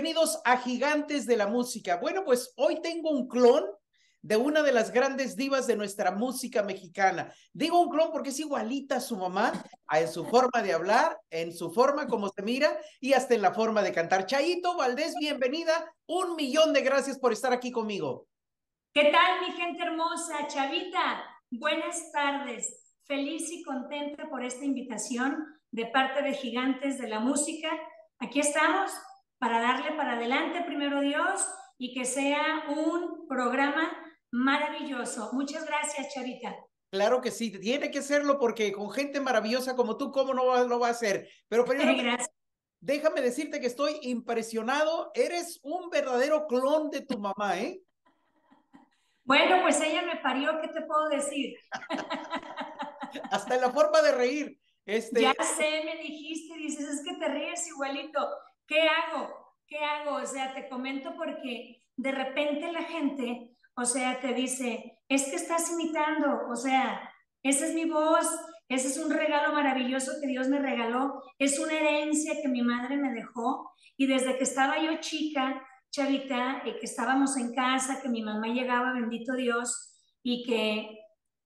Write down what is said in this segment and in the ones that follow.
bienvenidos a Gigantes de la Música. Bueno, pues hoy tengo un clon de una de las grandes divas de nuestra música mexicana. Digo un clon porque es igualita a su mamá, en su forma de hablar, en su forma como se mira y hasta en la forma de cantar. Chayito Valdés, bienvenida. Un millón de gracias por estar aquí conmigo. ¿Qué tal, mi gente hermosa? Chavita, buenas tardes. Feliz y contenta por esta invitación de parte de Gigantes de la Música. Aquí estamos para darle para adelante, primero Dios, y que sea un programa maravilloso. Muchas gracias, Chavita. Claro que sí, tiene que serlo porque con gente maravillosa como tú, ¿cómo no lo va a hacer? Pero primero, déjame decirte que estoy impresionado. Eres un verdadero clon de tu mamá, ¿eh? Bueno, pues ella me parió, ¿qué te puedo decir? Hasta en la forma de reír. Este... Ya sé, me dijiste, dices, es que te ríes igualito. ¿Qué hago? ¿Qué hago? O sea, te comento porque de repente la gente o sea, te dice, es que estás imitando, o sea, esa es mi voz, ese es un regalo maravilloso que Dios me regaló, es una herencia que mi madre me dejó y desde que estaba yo chica, chavita, eh, que estábamos en casa, que mi mamá llegaba, bendito Dios, y que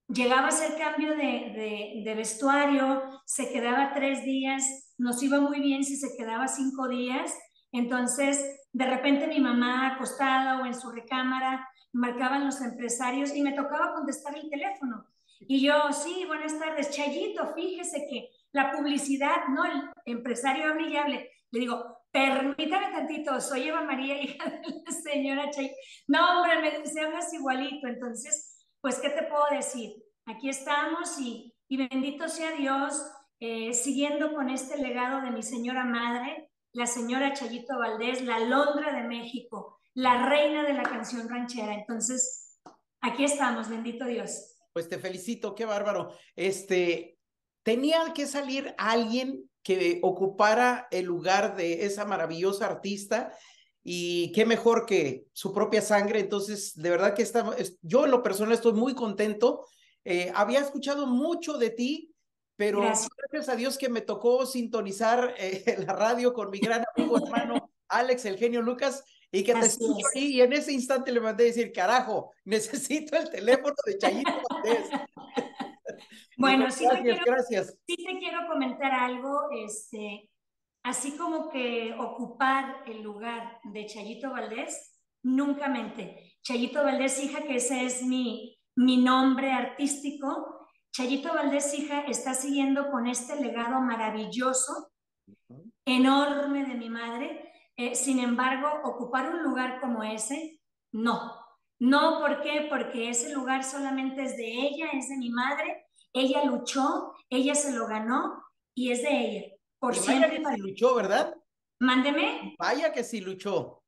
llegaba a hacer cambio de, de, de vestuario, se quedaba tres días, nos iba muy bien si se quedaba cinco días, entonces de repente mi mamá acostada o en su recámara marcaban los empresarios y me tocaba contestar el teléfono. Y yo, sí, buenas tardes, Chayito, fíjese que la publicidad, no, el empresario hable y hable. Le digo, permítame tantito, soy Eva María, hija de la señora Chayito. No, hombre, me dice, hablas igualito. Entonces, pues, ¿qué te puedo decir? Aquí estamos y, y bendito sea Dios, eh, siguiendo con este legado de mi señora madre, la señora Chayito Valdés, la Londra de México, la reina de la canción ranchera. Entonces, aquí estamos, bendito Dios. Pues te felicito, qué bárbaro. Este, tenía que salir alguien que ocupara el lugar de esa maravillosa artista y qué mejor que su propia sangre. Entonces, de verdad que está, yo en lo personal estoy muy contento. Eh, había escuchado mucho de ti, pero gracias. a Dios que me tocó sintonizar eh, la radio con mi gran amigo hermano Alex, el genio Lucas, y que te escucho ahí y en ese instante le mandé a decir, carajo, necesito el teléfono de Chayito bueno, sí, gracias, te quiero, gracias. sí te quiero comentar algo, este, así como que ocupar el lugar de Chayito Valdés, nunca mente. Chayito Valdés, hija, que ese es mi, mi nombre artístico, Chayito Valdés, hija, está siguiendo con este legado maravilloso, enorme de mi madre, eh, sin embargo, ocupar un lugar como ese, no. No, ¿por qué? Porque ese lugar solamente es de ella, es de mi madre. Ella luchó, ella se lo ganó y es de ella. Por siempre. Vaya que sí luchó, ¿verdad? Mándeme. Vaya que sí luchó.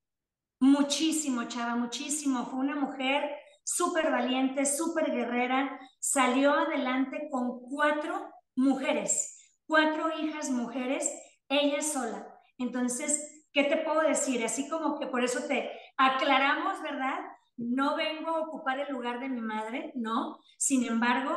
Muchísimo, Chava, muchísimo. Fue una mujer súper valiente, súper guerrera. Salió adelante con cuatro mujeres, cuatro hijas mujeres, ella sola. Entonces, ¿qué te puedo decir? Así como que por eso te aclaramos, ¿verdad? No vengo a ocupar el lugar de mi madre, no. Sin embargo,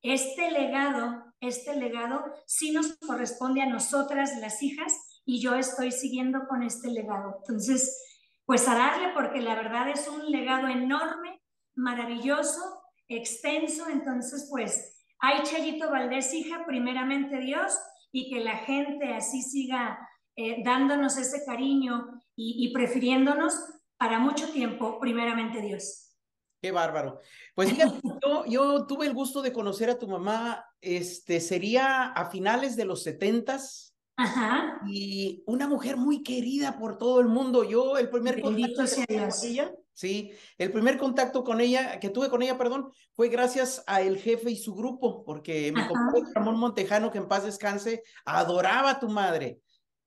este legado, este legado sí nos corresponde a nosotras, las hijas, y yo estoy siguiendo con este legado. Entonces, pues a darle, porque la verdad es un legado enorme, maravilloso, extenso. Entonces, pues, hay Chayito Valdés, hija, primeramente Dios, y que la gente así siga eh, dándonos ese cariño y, prefiriéndonos para mucho tiempo, primeramente Dios. Qué bárbaro. Pues fíjate, yo, yo, tuve el gusto de conocer a tu mamá, este, sería a finales de los setentas. Ajá. Y una mujer muy querida por todo el mundo. Yo el primer contacto con ella, sí, el primer contacto con ella, que tuve con ella, perdón, fue gracias a el jefe y su grupo, porque mi compañero Ramón Montejano, que en paz descanse, adoraba a tu madre.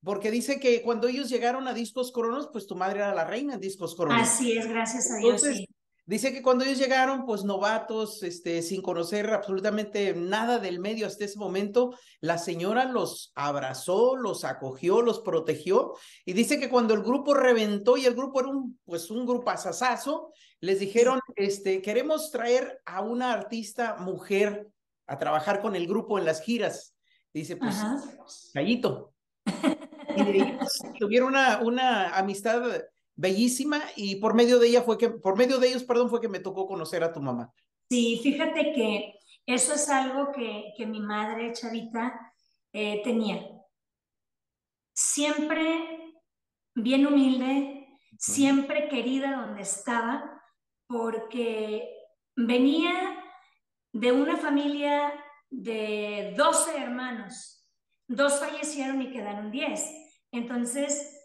Porque dice que cuando ellos llegaron a Discos Coronos, pues tu madre era la reina en Discos Coronos. Así es, gracias a Dios. sí. Dice que cuando ellos llegaron, pues novatos, este, sin conocer absolutamente nada del medio hasta ese momento, la señora los abrazó, los acogió, los protegió. Y dice que cuando el grupo reventó y el grupo era un, pues un grupo asasazo, les dijeron, este, queremos traer a una artista mujer a trabajar con el grupo en las giras. Dice, pues, Callito, Y de ahí pues, tuvieron una, una amistad bellísima y por medio de ella fue que, por medio de ellos, perdón, fue que me tocó conocer a tu mamá. Sí, fíjate que eso es algo que, que mi madre Chavita eh, tenía. Siempre bien humilde, siempre querida donde estaba, porque venía de una familia de 12 hermanos. Dos fallecieron y quedaron 10. Entonces,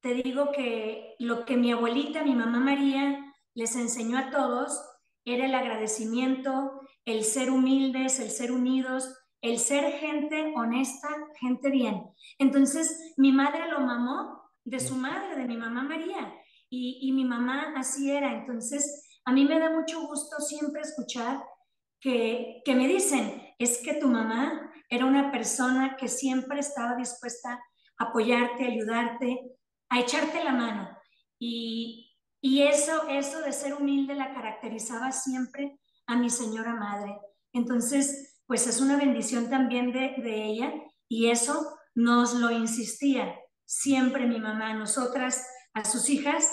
te digo que lo que mi abuelita, mi mamá María, les enseñó a todos era el agradecimiento, el ser humildes, el ser unidos, el ser gente honesta, gente bien. Entonces, mi madre lo mamó de su madre, de mi mamá María, y, y mi mamá así era. Entonces, a mí me da mucho gusto siempre escuchar que, que me dicen, es que tu mamá era una persona que siempre estaba dispuesta a apoyarte, ayudarte, a echarte la mano. Y, y eso, eso de ser humilde la caracterizaba siempre a mi señora madre. Entonces, pues es una bendición también de, de ella y eso nos lo insistía siempre mi mamá. Nosotras, a sus hijas,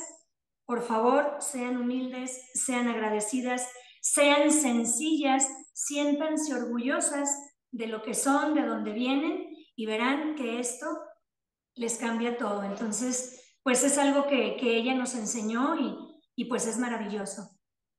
por favor, sean humildes, sean agradecidas, sean sencillas, siéntanse orgullosas de lo que son, de dónde vienen y verán que esto les cambia todo. Entonces, pues es algo que, que ella nos enseñó y, y pues es maravilloso.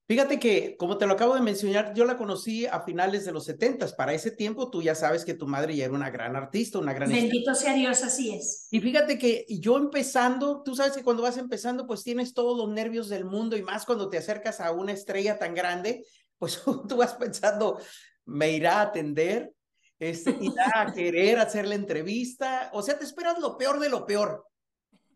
Fíjate que, como te lo acabo de mencionar, yo la conocí a finales de los setentas. Para ese tiempo, tú ya sabes que tu madre ya era una gran artista, una gran... Bendito sea Dios, así es. Y fíjate que yo empezando, tú sabes que cuando vas empezando, pues tienes todos los nervios del mundo y más cuando te acercas a una estrella tan grande, pues tú vas pensando, me irá a atender, este, irá a querer hacer la entrevista, o sea, te esperas lo peor de lo peor.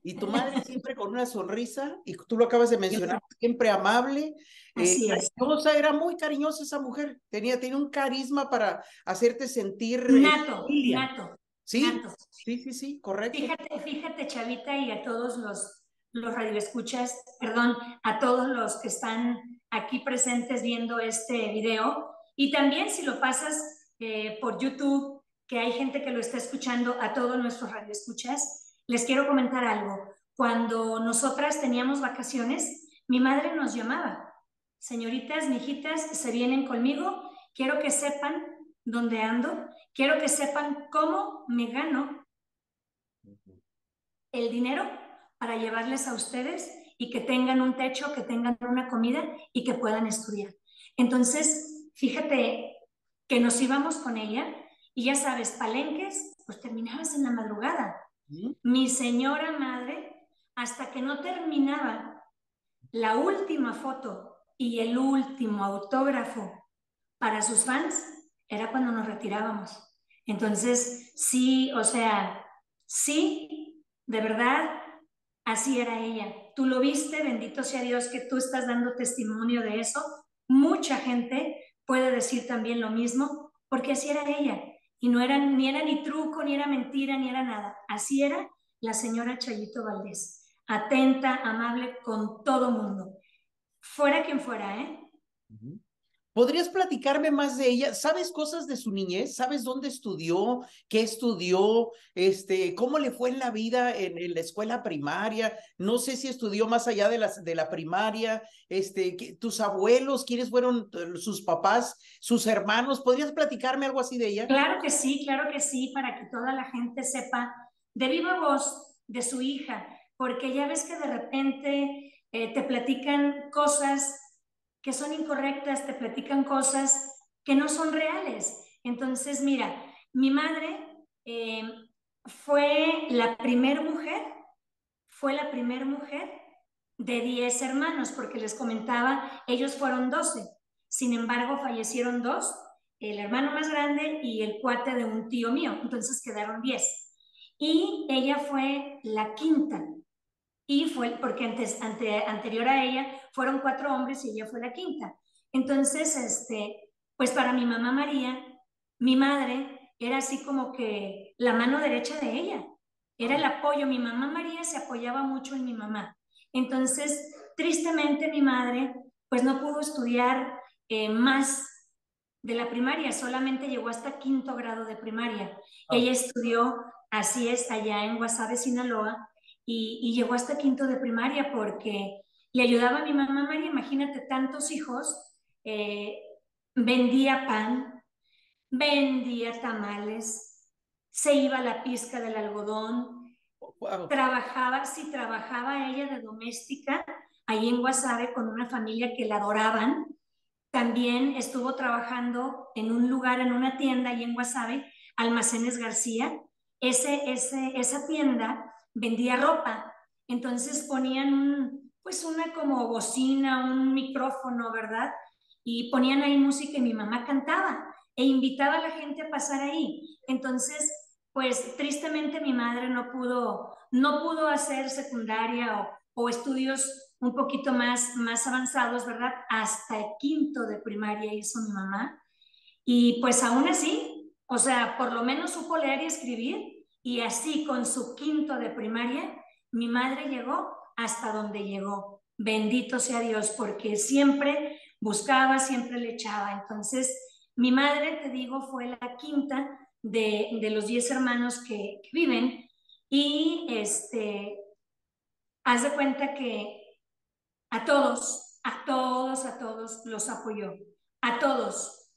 Y tu madre siempre con una sonrisa, y tú lo acabas de mencionar, siempre amable, Así eh, es. cariñosa, era muy cariñosa esa mujer, tenía, tenía un carisma para hacerte sentir... eh, Nato, familia. nato. Sí, nato. sí, sí, sí, correcto. Fíjate, fíjate, Chavita, y a todos los, los radioescuchas, perdón, a todos los que están aquí presentes viendo este video, y también si lo pasas eh, por YouTube, que hay gente que lo está escuchando, a todos nuestros radioescuchas, les quiero comentar algo. Cuando nosotras teníamos vacaciones, mi madre nos llamaba. Señoritas, mijitas, se vienen conmigo. Quiero que sepan dónde ando. Quiero que sepan cómo me gano el dinero para llevarles a ustedes y que tengan un techo, que tengan una comida y que puedan estudiar. Entonces, fíjate que nos íbamos con ella y ya sabes, palenques, pues terminabas en la madrugada. ¿Mm? Mi señora madre, hasta que no terminaba la última foto y el último autógrafo para sus fans, era cuando nos retirábamos. Entonces, sí, o sea, sí, de verdad, así era ella. Tú lo viste, bendito sea Dios que tú estás dando testimonio de eso. Mucha gente puede decir también lo mismo, porque así era ella. Y no era, ni era ni truco, ni era mentira, ni era nada. Así era la señora Chayito Valdés. Atenta, amable con todo mundo. Fuera quien fuera, ¿eh? ¿Podrías platicarme más de ella? ¿Sabes cosas de su niñez? ¿Sabes dónde estudió? ¿Qué estudió? Este, ¿Cómo le fue en la vida en, la escuela primaria? No sé si estudió más allá de, las, de la primaria. Este, ¿qué- ¿Tus abuelos? ¿Quiénes fueron eh, sus papás? ¿Sus hermanos? ¿Podrías platicarme algo así de ella? Claro que sí, claro que sí, para que toda la gente sepa de viva voz de su hija, porque ya ves que de repente eh, te platican cosas que son incorrectas, te platican cosas que no son reales. Entonces, mira, mi madre eh, fue la primer mujer, fue la primer mujer de 10 hermanos, porque les comentaba, ellos fueron 12. Sin embargo, fallecieron dos, el hermano más grande y el cuate de un tío mío. Entonces quedaron 10. Y ella fue la quinta. Y fue, porque antes, ante, anterior a ella fueron cuatro hombres y ella fue la quinta. Entonces, este, pues para mi mamá María, mi madre era así como que la mano derecha de ella. Era el apoyo. Mi mamá María se apoyaba mucho en mi mamá. Entonces, tristemente mi madre, pues no pudo estudiar eh, más de la primaria, solamente llegó hasta quinto grado de primaria. Ah. Ella estudió así es, allá en Guasave, Sinaloa, y, llegó hasta quinto de primaria porque le ayudaba a mi mamá María, imagínate, tantos hijos, eh, vendía pan, vendía tamales, se iba a la pizca del algodón, trabajaba, sí, trabajaba ella de doméstica ahí en Guasave con una familia que la adoraban. También estuvo trabajando en un lugar, en una tienda ahí en Guasave, Almacenes García. Ese, ese, esa tienda vendía ropa. Entonces ponían pues una como bocina, un micrófono, ¿verdad? Y ponían ahí música y mi mamá cantaba e invitaba a la gente a pasar ahí. Entonces, pues tristemente mi madre no pudo, no pudo hacer secundaria o, o estudios un poquito más, más avanzados, ¿verdad? Hasta el quinto de primaria hizo mi mamá. Y pues aún así, o sea, por lo menos supo leer y escribir y así con su quinto de primaria, mi madre llegó hasta donde llegó. Bendito sea Dios, porque siempre buscaba, siempre le echaba. Entonces, mi madre, te digo, fue la quinta de, los diez hermanos que, viven y este, haz de cuenta que a todos, a todos, a todos los apoyó, a todos.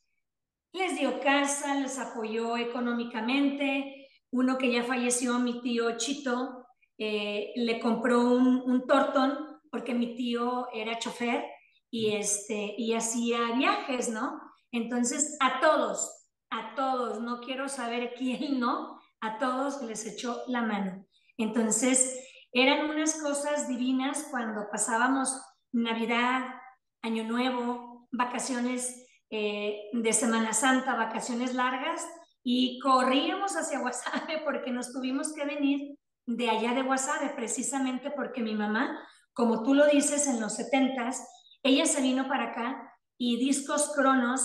Les dio casa, les apoyó económicamente, uno que ya falleció, mi tío Chito, eh, le compró un, un tortón porque mi tío era chofer y, este, y hacía viajes, ¿no? Entonces, a todos, a todos, no quiero saber quién no, a todos les echó la mano. Entonces, eran unas cosas divinas cuando pasábamos Navidad, Año Nuevo, vacaciones eh, de Semana Santa, vacaciones largas, y corríamos hacia Guasave porque nos tuvimos que venir de allá de Guasave, precisamente porque mi mamá, como tú lo dices, en los setentas, ella se vino para acá y Discos Cronos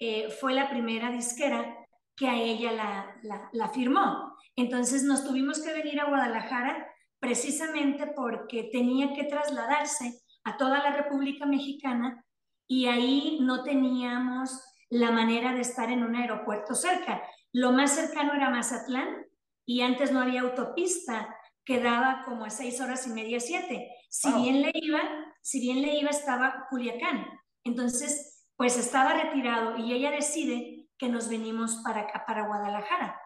eh, fue la primera disquera que a ella la, la, la firmó. Entonces nos tuvimos que venir a Guadalajara precisamente porque tenía que trasladarse a toda la República Mexicana y ahí no teníamos la manera de estar en un aeropuerto cerca. Lo más cercano era Mazatlán y antes no había autopista, quedaba como a seis horas y media, siete. Si bien le iba, si bien le iba, estaba Culiacán. Entonces, pues estaba retirado y ella decide que nos venimos para acá, para Guadalajara.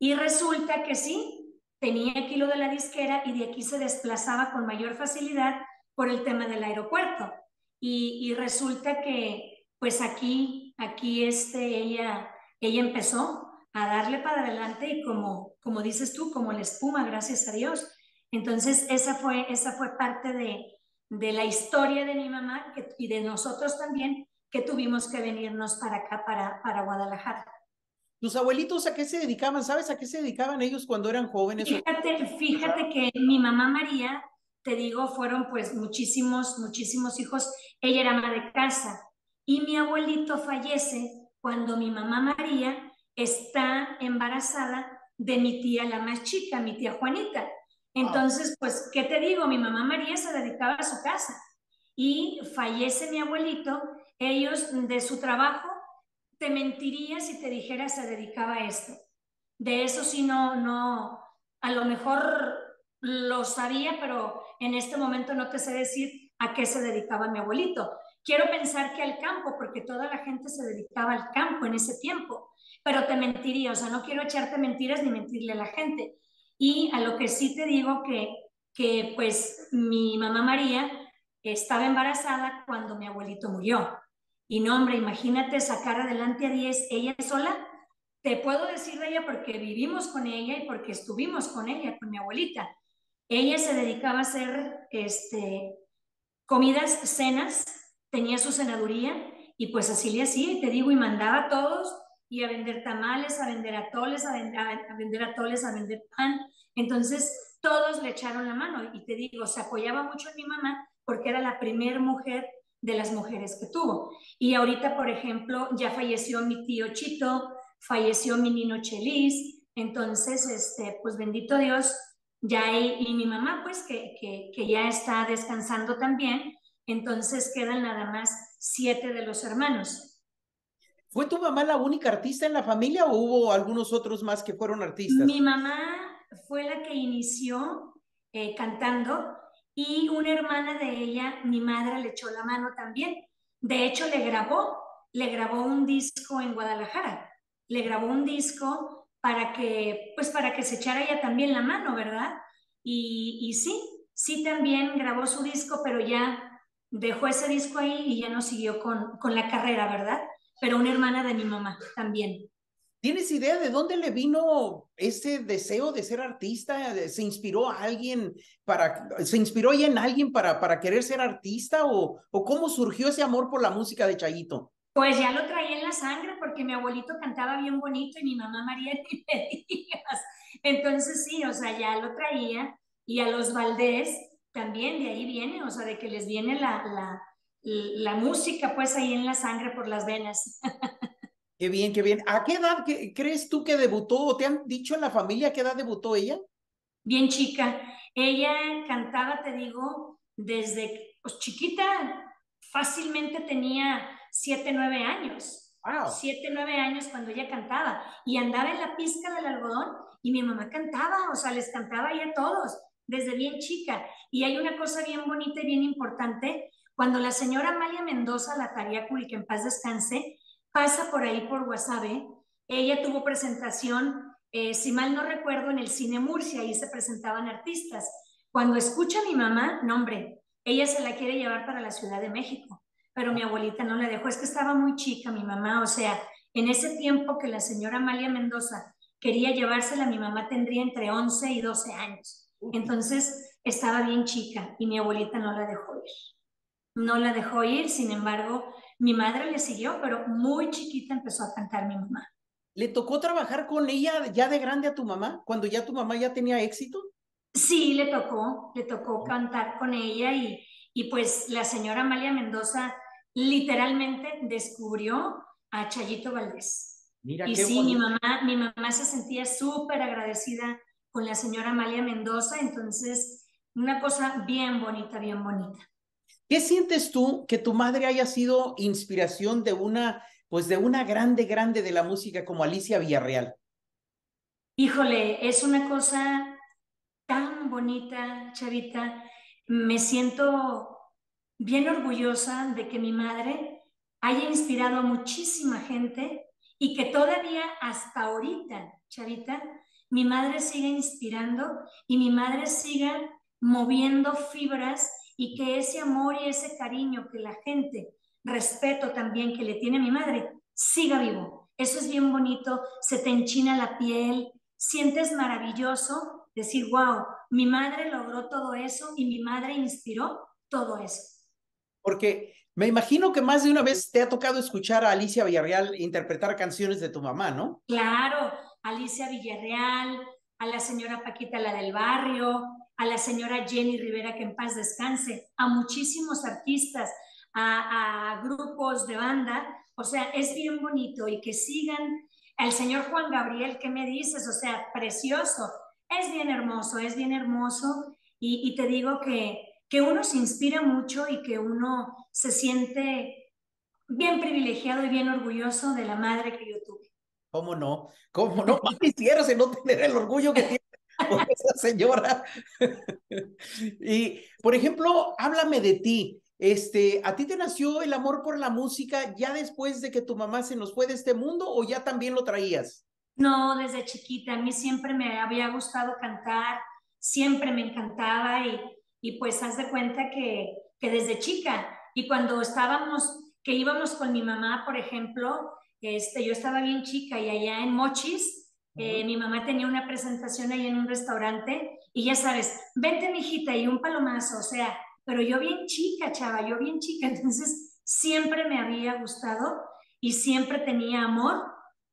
Y resulta que sí, tenía aquí lo de la disquera y de aquí se desplazaba con mayor facilidad por el tema del aeropuerto. Y, y resulta que, pues aquí, aquí este, ella, ella empezó a darle para adelante y como, como dices tú, como la espuma, gracias a Dios. Entonces, esa fue, esa fue parte de, de la historia de mi mamá y de nosotros también, que tuvimos que venirnos para acá, para, para Guadalajara. ¿Tus abuelitos a qué se dedicaban? ¿Sabes a qué se dedicaban ellos cuando eran jóvenes? Fíjate, fíjate que mi mamá María, te digo, fueron pues muchísimos, muchísimos hijos. Ella era ama de casa y mi abuelito fallece cuando mi mamá María está embarazada de mi tía la más chica, mi tía Juanita. Entonces, pues, ¿qué te digo? Mi mamá María se dedicaba a su casa y fallece mi abuelito. Ellos de su trabajo, te mentiría si te dijera se dedicaba a esto. De eso sí no, no, a lo mejor lo sabía, pero en este momento no te sé decir a qué se dedicaba mi abuelito. Quiero pensar que al campo, porque toda la gente se dedicaba al campo en ese tiempo pero te mentiría, o sea, no quiero echarte mentiras ni mentirle a la gente. Y a lo que sí te digo que, que pues mi mamá María estaba embarazada cuando mi abuelito murió. Y no, hombre, imagínate sacar adelante a 10 ella sola. Te puedo decir de ella porque vivimos con ella y porque estuvimos con ella, con mi abuelita. Ella se dedicaba a hacer este, comidas, cenas, tenía su senaduría y pues así le hacía, y te digo, y mandaba a todos y a vender tamales, a vender atoles, a, vender, atoles, a vender pan. Entonces, todos le echaron la mano y te digo, se apoyaba mucho en mi mamá porque era la primera mujer de las mujeres que tuvo. Y ahorita, por ejemplo, ya falleció mi tío Chito, falleció mi nino Chelis, entonces, este, pues bendito Dios, ya y, mi mamá, pues que, que ya está descansando también, entonces quedan nada más siete de los hermanos. ¿Fue tu mamá la única artista en la familia o hubo algunos otros más que fueron artistas? Mi mamá fue la que inició eh, cantando y una hermana de ella, mi madre, le echó la mano también. De hecho, le grabó, le grabó un disco en Guadalajara, le grabó un disco para que, pues para que se echara ella también la mano, ¿verdad? Y, y sí, sí también grabó su disco, pero ya dejó ese disco ahí y ya no siguió con, con la carrera, ¿verdad? Pero una hermana de mi mamá también. ¿Tienes idea de dónde le vino ese deseo de ser artista? ¿Se inspiró a alguien para, se inspiró ella en alguien para, para querer ser artista o, o cómo surgió ese amor por la música de Chayito? Pues ya lo traía en la sangre porque mi abuelito cantaba bien bonito y mi mamá María ni me digas. Entonces sí, o sea, ya lo traía y a los Valdés también de ahí viene, o sea, de que les viene la, la, la música pues ahí en la sangre por las venas. Qué bien, qué bien. ¿A qué edad crees tú que debutó o te han dicho en la familia a qué edad debutó ella? Bien chica. Ella cantaba, te digo, desde pues, chiquita, fácilmente tenía siete, nueve años. Wow. Siete, nueve años cuando ella cantaba. Y andaba en la pizca del algodón y mi mamá cantaba, o sea, les cantaba ahí a todos, desde bien chica. Y hay una cosa bien bonita y bien importante. Cuando la señora Amalia Mendoza, la Tariacul, que en paz descanse, pasa por ahí por Guasave. Ella tuvo presentación, eh, si mal no recuerdo, en el Cine Murcia, ahí se presentaban artistas. Cuando escucha a mi mamá, no hombre, ella se la quiere llevar para la Ciudad de México, pero mi abuelita no la dejó, es que estaba muy chica mi mamá, o sea, en ese tiempo que la señora Amalia Mendoza quería llevársela, mi mamá tendría entre 11 y 12 años. Entonces estaba bien chica y mi abuelita no la dejó ir. No la dejó ir, sin embargo, mi madre le siguió, pero muy chiquita empezó a cantar mi mamá. ¿Le tocó trabajar con ella ya de grande a tu mamá, cuando ya tu mamá ya tenía éxito? Sí, le tocó, le tocó cantar con ella y, y pues la señora Amalia Mendoza literalmente descubrió a Chayito Valdés. Mira, y qué sí, bonito. mi mamá, mi mamá se sentía súper agradecida con la señora Amalia Mendoza, entonces una cosa bien bonita, bien bonita. ¿Qué sientes tú que tu madre haya sido inspiración de una, pues de una grande, grande de la música como Alicia Villarreal? Híjole, es una cosa tan bonita, Chavita. Me siento bien orgullosa de que mi madre haya inspirado a muchísima gente y que todavía hasta ahorita, Chavita, mi madre siga inspirando y mi madre siga moviendo fibras y que ese amor y ese cariño que la gente, respeto también que le tiene a mi madre, siga vivo. Eso es bien bonito, se te enchina la piel, sientes maravilloso decir, wow, mi madre logró todo eso y mi madre inspiró todo eso. Porque me imagino que más de una vez te ha tocado escuchar a Alicia Villarreal interpretar canciones de tu mamá, ¿no? Claro, Alicia Villarreal, a la señora Paquita, la del barrio, a la señora Jenny Rivera, que en paz descanse, a muchísimos artistas, a, a grupos de banda. O sea, es bien bonito y que sigan al señor Juan Gabriel, ¿qué me dices? O sea, precioso. Es bien hermoso, es bien hermoso. Y, y te digo que, que uno se inspira mucho y que uno se siente bien privilegiado y bien orgulloso de la madre que yo tuve. ¿Cómo no? ¿Cómo no? Más quisiera no tener el orgullo que tiene por esa señora. y, por ejemplo, háblame de ti. Este, ¿a ti te nació el amor por la música ya después de que tu mamá se nos fue de este mundo o ya también lo traías? No, desde chiquita. A mí siempre me había gustado cantar, siempre me encantaba y, y pues haz de cuenta que, que desde chica. Y cuando estábamos, que íbamos con mi mamá, por ejemplo, este, yo estaba bien chica y allá en Mochis, mi mamá tenía una presentación ahí en un restaurante y ya sabes, vente mijita y un palomazo, o sea, pero yo bien chica, chava, yo bien chica, entonces siempre me había gustado y siempre tenía amor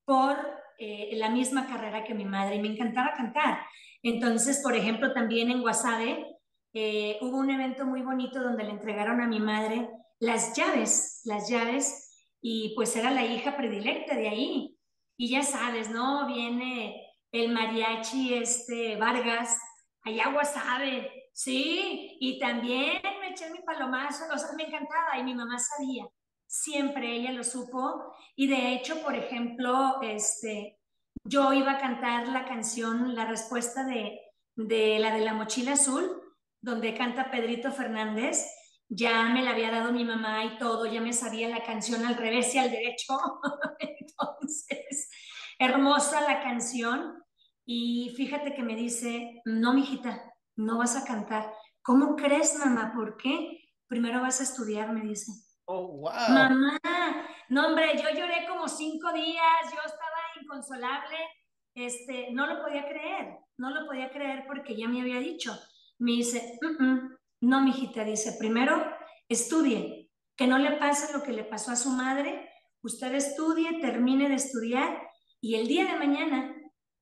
por eh, la misma carrera que mi madre y me encantaba cantar. Entonces, por ejemplo, también en Guasave eh, hubo un evento muy bonito donde le entregaron a mi madre las llaves, las llaves y pues era la hija predilecta de ahí. Y ya sabes, ¿no? Viene el mariachi este Vargas, allá sabe, sí, y también me eché mi palomazo, o sea, me encantaba y mi mamá sabía, siempre ella lo supo y de hecho, por ejemplo, este, yo iba a cantar la canción, la respuesta de, de la de la mochila azul, donde canta Pedrito Fernández. Ya me la había dado mi mamá y todo, ya me sabía la canción al revés y al derecho. Entonces, hermosa la canción. Y fíjate que me dice, no, mijita, no vas a cantar. ¿Cómo crees, mamá? ¿Por qué? Primero vas a estudiar, me dice. Oh, wow. Mamá, no, hombre, yo lloré como cinco días, yo estaba inconsolable, este, no lo podía creer, no lo podía creer porque ya me había dicho. Me dice, mm, no, mijita, dice, primero estudie, que no le pase lo que le pasó a su madre, usted estudie, termine de estudiar y el día de mañana,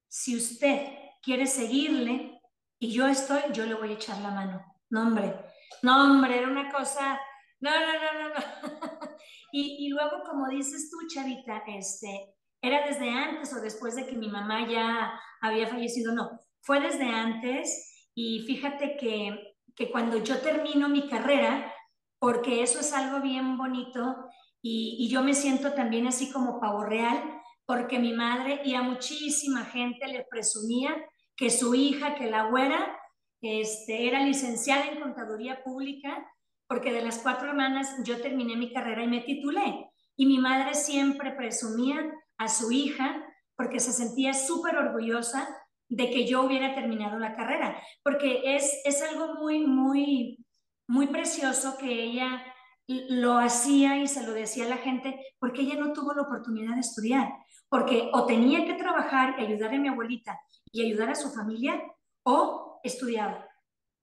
si usted quiere seguirle y yo estoy, yo le voy a echar la mano. No, hombre, no, hombre, era una cosa, no, no, no, no, no. y, y luego, como dices tú, Chavita, este, era desde antes o después de que mi mamá ya había fallecido, no, fue desde antes y fíjate que, que cuando yo termino mi carrera, porque eso es algo bien bonito y, y yo me siento también así como pavo real, porque mi madre y a muchísima gente le presumía que su hija, que la güera, este, era licenciada en contaduría pública, porque de las cuatro hermanas yo terminé mi carrera y me titulé. Y mi madre siempre presumía a su hija porque se sentía súper orgullosa de que yo hubiera terminado la carrera, porque es, es algo muy, muy, muy precioso que ella lo hacía y se lo decía a la gente porque ella no tuvo la oportunidad de estudiar, porque o tenía que trabajar y ayudar a mi abuelita y ayudar a su familia o estudiaba.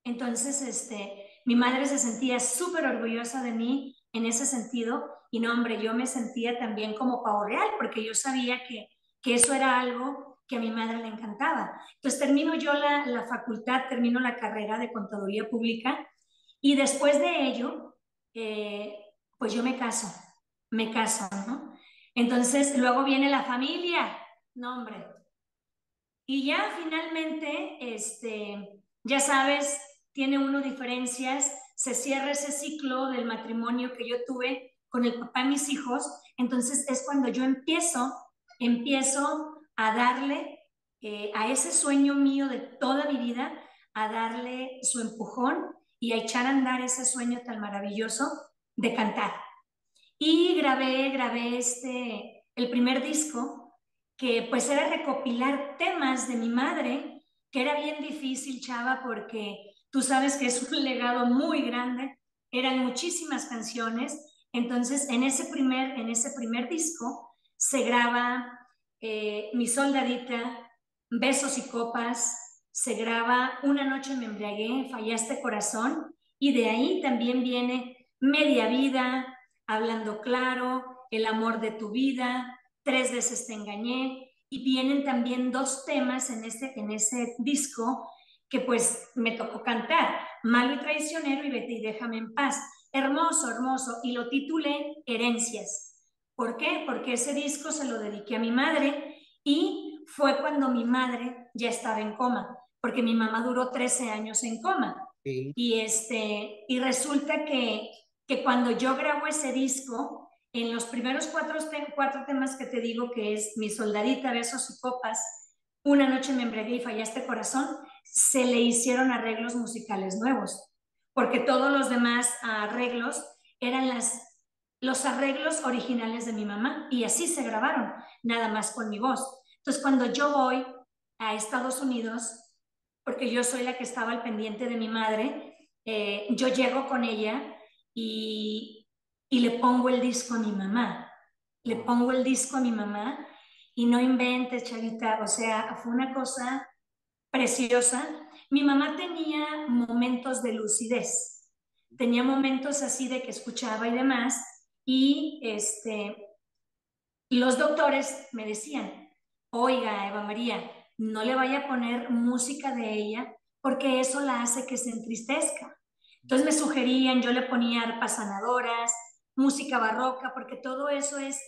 Entonces, este, mi madre se sentía súper orgullosa de mí en ese sentido y no, hombre, yo me sentía también como pavo real porque yo sabía que, que eso era algo que a mi madre le encantaba. Entonces termino yo la, la facultad, termino la carrera de contaduría pública y después de ello, eh, pues yo me caso, me caso, ¿no? Entonces luego viene la familia, no, hombre. Y ya finalmente, este, ya sabes, tiene uno diferencias, se cierra ese ciclo del matrimonio que yo tuve con el papá de mis hijos, entonces es cuando yo empiezo, empiezo a darle eh, a ese sueño mío de toda mi vida, a darle su empujón y a echar a andar ese sueño tan maravilloso de cantar. Y grabé, grabé este, el primer disco, que pues era recopilar temas de mi madre, que era bien difícil, chava, porque Tú sabes que es un legado muy grande, eran muchísimas canciones. Entonces, en ese primer, en ese primer disco se graba eh, Mi Soldadita, Besos y Copas, se graba Una noche me embriagué, Fallaste Corazón, y de ahí también viene Media Vida, Hablando Claro, El Amor de tu Vida, Tres veces te engañé, y vienen también dos temas en ese, en ese disco que pues me tocó cantar, Malo y traicionero y vete y déjame en paz. Hermoso, hermoso. Y lo titulé Herencias. ¿Por qué? Porque ese disco se lo dediqué a mi madre y fue cuando mi madre ya estaba en coma, porque mi mamá duró 13 años en coma. Y, este, y resulta que, que cuando yo grabo ese disco, en los primeros cuatro, temas que te digo, que es Mi soldadita, besos y copas, Una noche me embriagué y fallaste corazón, se le hicieron arreglos musicales nuevos, porque todos los demás arreglos eran las, los arreglos originales de mi mamá y así se grabaron, nada más con mi voz. Entonces, cuando yo voy a Estados Unidos, porque yo soy la que estaba al pendiente de mi madre, eh, yo llego con ella y, y le pongo el disco a mi mamá. Le pongo el disco a mi mamá y no inventes, Chavita, o sea, fue una cosa preciosa, mi mamá tenía momentos de lucidez, tenía momentos así de que escuchaba y demás, y este, los doctores me decían, oiga, Eva María, no le vaya a poner música de ella porque eso la hace que se entristezca. Entonces me sugerían, yo le ponía arpas sanadoras, música barroca, porque todo eso es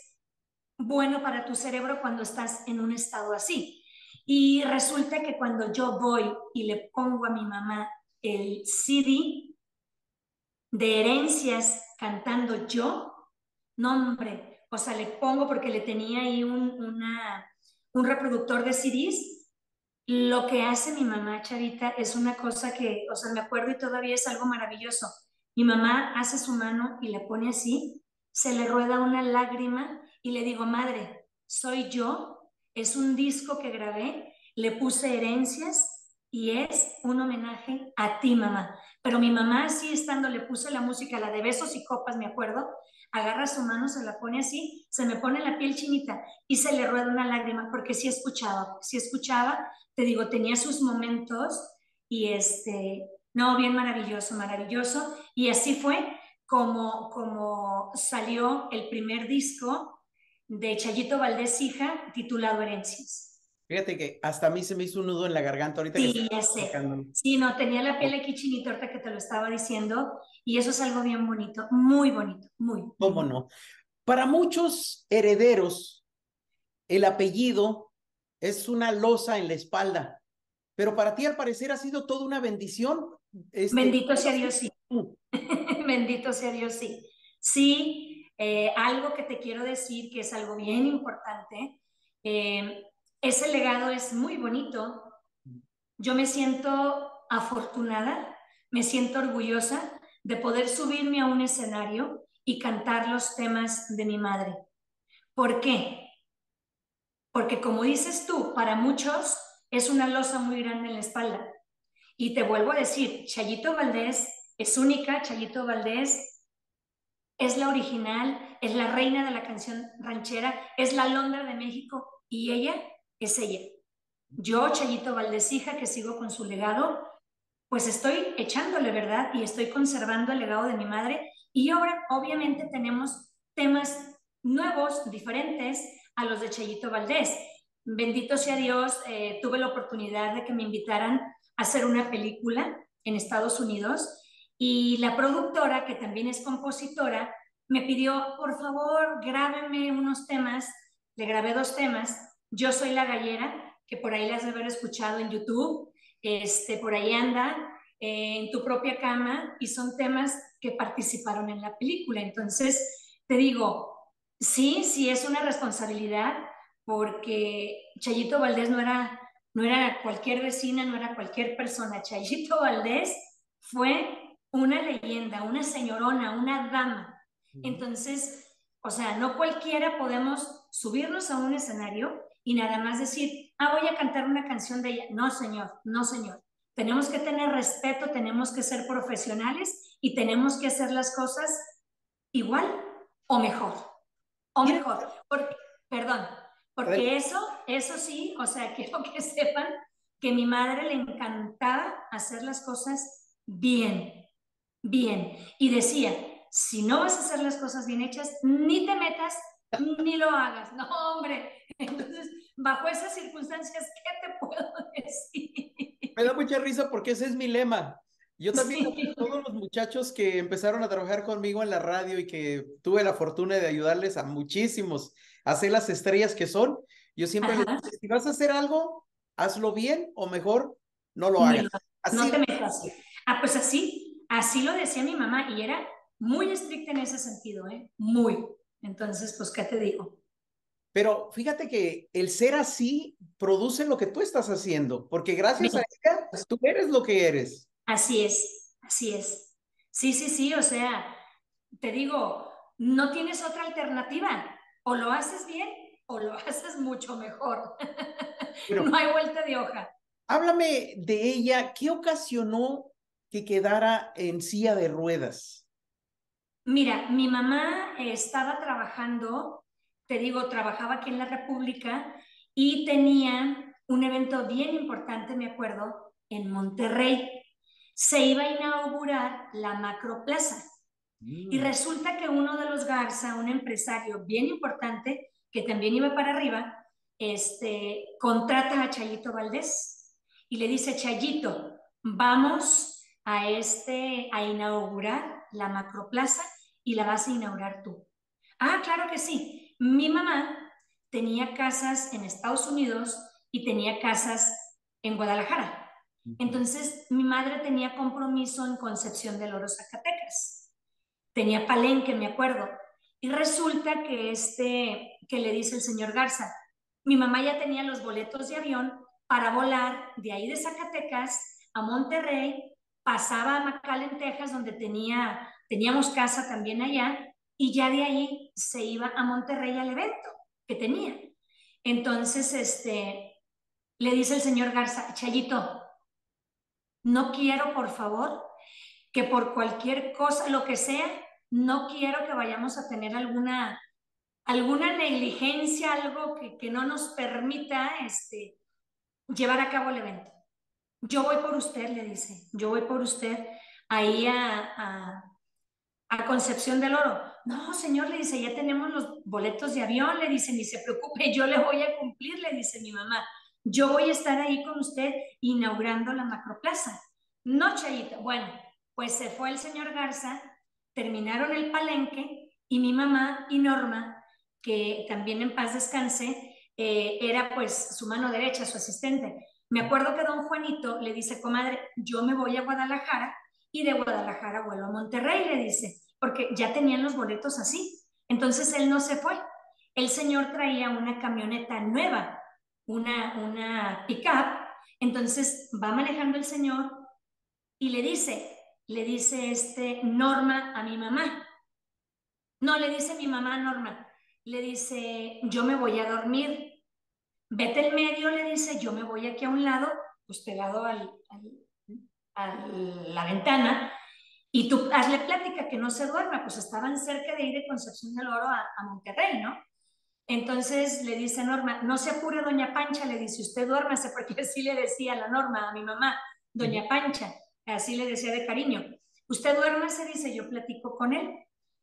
bueno para tu cerebro cuando estás en un estado así. Y resulta que cuando yo voy y le pongo a mi mamá el CD de herencias cantando yo, nombre, o sea, le pongo porque le tenía ahí una, un reproductor de CDs. Lo que hace mi mamá, Charita, es una cosa que, o sea, me acuerdo y todavía es algo maravilloso. Mi mamá hace su mano y le pone así, se le rueda una lágrima y le digo, madre, soy yo, es un disco que grabé, le puse herencias y es un homenaje a ti, mamá. Pero mi mamá, así estando, le puse la música, la de besos y copas, me acuerdo, agarra su mano, se la pone así, se me pone la piel chinita y se le rueda una lágrima, porque sí escuchaba, sí escuchaba, te digo, tenía sus momentos y este, no, bien maravilloso, maravilloso. Y así fue como, como salió el primer disco de Chayito Valdés Hija, titulado Herencias. Fíjate que hasta a mí se me hizo un nudo en la garganta ahorita. Sí, ya sé. Sí, no, tenía la piel aquí chinita ahorita que te lo estaba diciendo y eso es algo bien bonito, muy bonito, muy. ¿Cómo no? Para muchos herederos, el apellido es una losa en la espalda, pero para ti al parecer ha sido toda una bendición. Este, Bendito sea Dios, sí. Bendito sea Dios, sí. Sí, eh, algo que te quiero decir que es algo bien importante. Eh, ese legado es muy bonito. Yo me siento afortunada, me siento orgullosa de poder subirme a un escenario y cantar los temas de mi madre. ¿Por qué? Porque como dices tú, para muchos es una losa muy grande en la espalda. Y te vuelvo a decir, Chayito Valdés es única, Chayito Valdés es la original, es la reina de la canción ranchera, es la Londra de México y ella es ella. Yo, Chayito Valdesija, que sigo con su legado, pues estoy echándole, ¿verdad? Y estoy conservando el legado de mi madre. Y ahora, obviamente, tenemos temas nuevos, diferentes a los de Chayito Valdés. Bendito sea Dios, eh, tuve la oportunidad de que me invitaran a hacer una película en Estados Unidos y la productora, que también es compositora, me pidió, por favor, grábeme unos temas. Le grabé dos temas yo soy la gallera, que por ahí las de haber escuchado en YouTube, este, por ahí anda, eh, en tu propia cama, y son temas que participaron en la película. Entonces, te digo, sí, sí es una responsabilidad, porque Chayito Valdés no era, no era cualquier vecina, no era cualquier persona. Chayito Valdés fue una leyenda, una señorona, una dama. Entonces, o sea, no cualquiera podemos subirnos a un escenario y nada más decir, ah, voy a cantar una canción de ella. No, señor, no, señor. Tenemos que tener respeto, tenemos que ser profesionales y tenemos que hacer las cosas igual o mejor. O mejor. Porque, perdón, porque eso, eso sí, o sea, quiero que sepan que mi madre le encantaba hacer las cosas bien, bien. Y decía, si no vas a hacer las cosas bien hechas, ni te metas ni lo hagas. No, hombre. Entonces, bajo esas circunstancias, ¿qué te puedo decir? Me da mucha risa porque ese es mi lema. Yo también, todos los muchachos que empezaron a trabajar conmigo en la radio y que tuve la fortuna de ayudarles a muchísimos a hacer las estrellas que son, yo siempre les digo, si vas a hacer algo, hazlo bien o mejor, no lo hagas. Así no te metas. Ah, pues así, así lo decía mi mamá y era muy estricta en ese sentido, ¿eh? Muy. Entonces, pues, ¿qué te digo? Pero fíjate que el ser así produce lo que tú estás haciendo, porque gracias a ella, pues, tú eres lo que eres. Así es, así es. Sí, sí, sí, o sea, te digo, no tienes otra alternativa. O lo haces bien o lo haces mucho mejor. no hay vuelta de hoja. Háblame de ella, ¿qué ocasionó que quedara en silla de ruedas? Mira, mi mamá estaba trabajando, te digo, trabajaba aquí en la República y tenía un evento bien importante, me acuerdo, en Monterrey. Se iba a inaugurar la Macroplaza. Y mm. resulta que uno de los Garza, un empresario bien importante, que también iba para arriba, este, contrata a Chayito Valdés y le dice, Chayito, vamos a, este, a inaugurar la Macroplaza y la vas a inaugurar tú. Ah, claro que sí. Mi mamá tenía casas en Estados Unidos y tenía casas en Guadalajara. Entonces, mi madre tenía compromiso en Concepción del Oro, Zacatecas. Tenía Palenque, me acuerdo. Y resulta que este, que le dice el señor Garza, mi mamá ya tenía los boletos de avión para volar de ahí de Zacatecas a Monterrey, pasaba a McAllen, Texas, donde tenía, teníamos casa también allá, y ya de ahí se iba a Monterrey al evento que tenía. Entonces, este, le dice el señor Garza, Chayito, no quiero, por favor, que por cualquier cosa, lo que sea, no quiero que vayamos a tener alguna, alguna negligencia, algo que, que no nos permita este, llevar a cabo el evento. Yo voy por usted, le dice, yo voy por usted ahí a, a, Concepción del Oro. No, señor, le dice, ya tenemos los boletos de avión, le dice, ni se preocupe, yo le voy a cumplir, le dice mi mamá. Yo voy a estar ahí con usted inaugurando la macroplaza. No, Chayita. Bueno, pues se fue el señor Garza, terminaron el palenque y mi mamá y Norma, que también en paz descanse, eh, era pues su mano derecha, su asistente. Me acuerdo que don Juanito le dice, comadre, yo me voy a Guadalajara y de Guadalajara vuelvo a Monterrey, le dice, porque ya tenían los boletos así. Entonces él no se fue. El señor traía una camioneta nueva, una, una pick-up. Entonces va manejando el señor y le dice, le dice este Norma a mi mamá. No, le dice mi mamá Norma, le dice, yo me voy a dormir. Vete el medio, le dice, yo me voy aquí a un lado, pues pegado al, a la ventana, y tú hazle plática que no se duerma, pues estaban cerca de ir de Concepción del Oro a, a Monterrey, ¿no? Entonces le dice Norma, no se apure doña Pancha, le dice, usted duérmase, porque así le decía la Norma a mi mamá, doña Pancha, así le decía de cariño. Usted duérmase, dice, yo platico con él.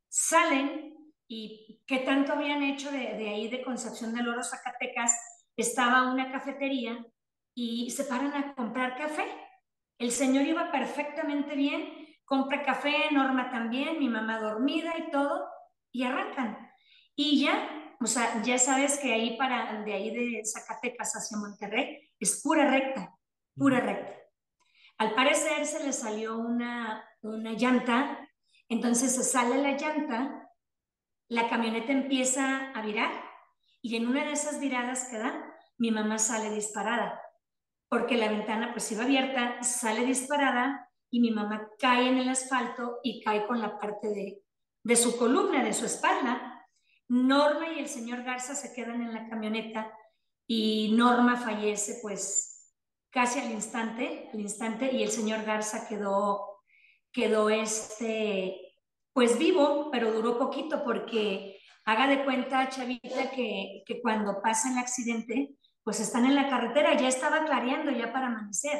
Salen y qué tanto habían hecho de, de ahí de Concepción del Oro, Zacatecas, estaba una cafetería y se paran a comprar café. El señor iba perfectamente bien, compra café, Norma también, mi mamá dormida y todo, y arrancan. Y ya, o sea, ya sabes que ahí para, de ahí de Zacatecas hacia Monterrey, es pura recta, pura recta. Al parecer se le salió una, una llanta, entonces se sale la llanta, la camioneta empieza a virar y en una de esas viradas que da, mi mamá sale disparada, porque la ventana pues iba abierta, sale disparada y mi mamá cae en el asfalto y cae con la parte de, de su columna, de su espalda. Norma y el señor Garza se quedan en la camioneta y Norma fallece pues casi al instante, al instante, y el señor Garza quedó, quedó este, pues vivo, pero duró poquito porque haga de cuenta, Chavita, que, que cuando pasa el accidente, pues están en la carretera, ya estaba clareando ya para amanecer,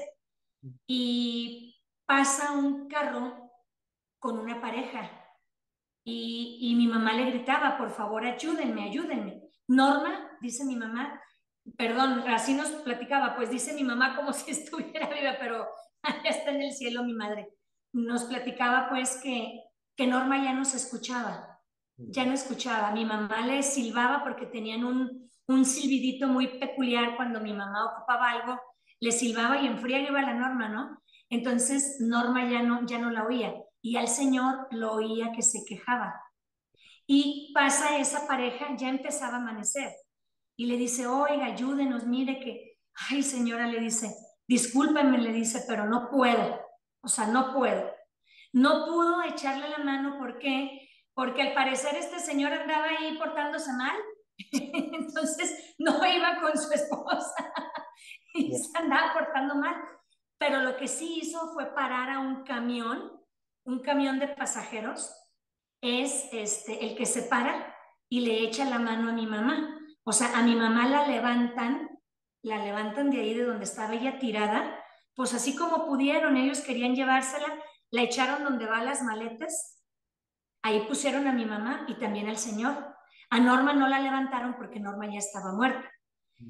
y pasa un carro con una pareja, y, y mi mamá le gritaba, por favor, ayúdenme, ayúdenme. Norma, dice mi mamá, perdón, así nos platicaba, pues dice mi mamá como si estuviera viva, pero ya está en el cielo mi madre. Nos platicaba pues que, que Norma ya no se escuchaba, ya no escuchaba. Mi mamá le silbaba porque tenían un, un silbidito muy peculiar cuando mi mamá ocupaba algo, le silbaba y en fría iba la Norma, ¿no? Entonces Norma ya no, ya no la oía y al señor lo oía que se quejaba. Y pasa esa pareja, ya empezaba a amanecer y le dice, oiga, ayúdenos, mire que, ay señora, le dice, discúlpeme, le dice, pero no puedo, o sea, no puedo. No pudo echarle la mano, ¿por qué? Porque al parecer este señor andaba ahí portándose mal, entonces no iba con su esposa y se andaba portando mal. Pero lo que sí hizo fue parar a un camión, un camión de pasajeros, es este, el que se para y le echa la mano a mi mamá. O sea, a mi mamá la levantan, la levantan de ahí de donde estaba ella tirada, pues así como pudieron, ellos querían llevársela, la echaron donde va las maletas, ahí pusieron a mi mamá y también al señor. A Norma no la levantaron porque Norma ya estaba muerta.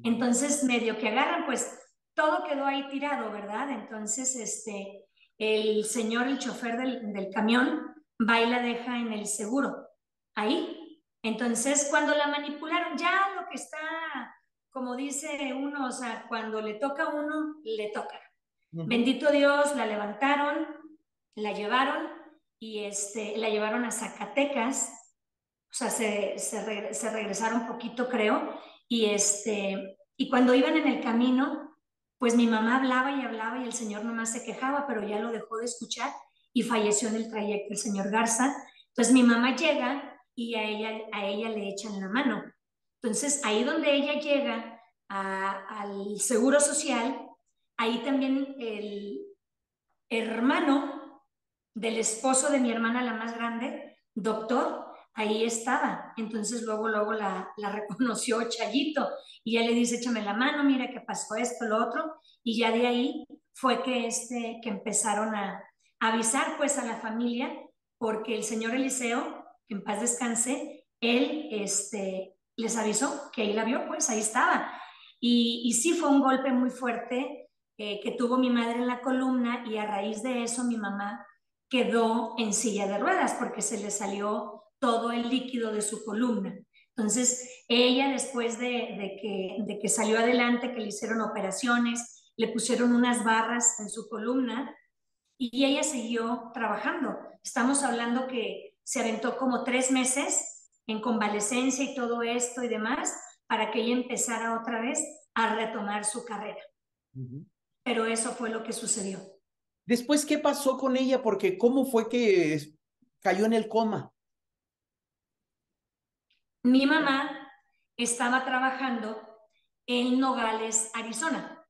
Entonces, medio que agarran, pues todo quedó ahí tirado, ¿verdad? Entonces, este, el señor, el chofer del, del camión, va y la deja en el seguro, ahí, entonces, cuando la manipularon, ya lo que está, como dice uno, o sea, cuando le toca a uno, le toca. Bendito Dios, la levantaron, la llevaron y este, la llevaron a Zacatecas, o sea, se, se, regresaron un poquito, creo, Y, este, y cuando iban en el camino, pues mi mamá hablaba y hablaba y el señor nomás se quejaba, pero ya lo dejó de escuchar y falleció en el trayecto el señor Garza. Entonces mi mamá llega y a ella, a ella le echan la mano. Entonces ahí donde ella llega al Seguro Social, ahí también el hermano del esposo de mi hermana, la más grande, doctor, ahí estaba. Entonces luego, luego la, reconoció Chayito y ya le dice, échame la mano, mira que pasó esto, lo otro. Y ya de ahí fue que, este, que empezaron a, avisar pues a la familia porque el señor Eliseo, en paz descanse, él este, les avisó que ahí la vio, pues ahí estaba. Y, y sí fue un golpe muy fuerte eh, que tuvo mi madre en la columna y a raíz de eso mi mamá quedó en silla de ruedas porque se le salió todo el líquido de su columna. Entonces, ella después de, de, que, de que salió adelante, que le hicieron operaciones, le pusieron unas barras en su columna y ella siguió trabajando. Estamos hablando que se aventó como tres meses en convalecencia y todo esto y demás para que ella empezara otra vez a retomar su carrera. Pero eso fue lo que sucedió. Después, ¿qué pasó con ella? Porque ¿cómo fue que cayó en el coma? Mi mamá estaba trabajando en Nogales, Arizona.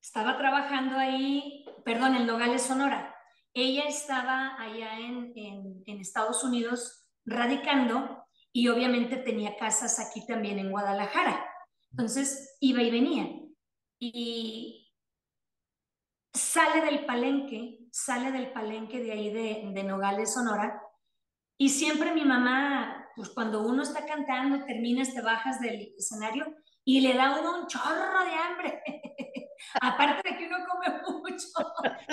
Estaba trabajando ahí, perdón, en Nogales, Sonora. Ella estaba allá en, Estados Unidos radicando y obviamente tenía casas aquí también en Guadalajara. Entonces iba y venía. Y sale del palenque, sale del palenque de ahí de Nogales, Sonora, y siempre mi mamá, pues cuando uno está cantando, terminas, te bajas del escenario y le da uno un chorro de hambre. Aparte de que uno come mucho,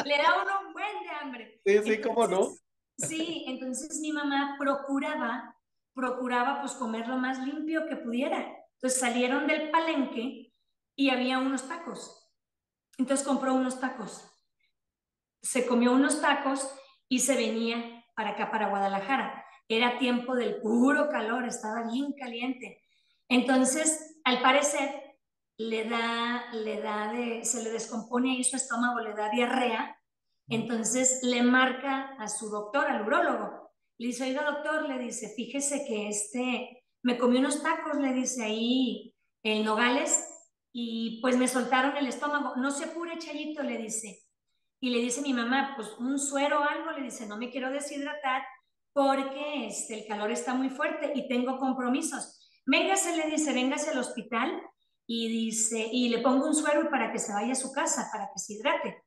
le da uno un buen de hambre. Sí, sí, cómo no. Sí, entonces mi mamá procuraba, procuraba pues comer lo más limpio que pudiera. Entonces salieron del palenque y había unos tacos. Entonces compró unos tacos. Se comió unos tacos y se venía para acá, para Guadalajara. Era tiempo del puro calor, estaba bien caliente. Entonces, al parecer, le da, le da de, se le descompone ahí su estómago, le da diarrea. Entonces le marca a su doctor, al urólogo. Le dice, oiga doctor, le dice, fíjese que este, me comí unos tacos, le dice ahí en Nogales, y pues me soltaron el estómago. No se apure, Chayito, le dice y le dice mi mamá, pues un suero o algo, le dice, no me quiero deshidratar porque este, el calor está muy fuerte y tengo compromisos. Véngase, le dice, véngase al hospital y dice, y le pongo un suero para que se vaya a su casa, para que se hidrate.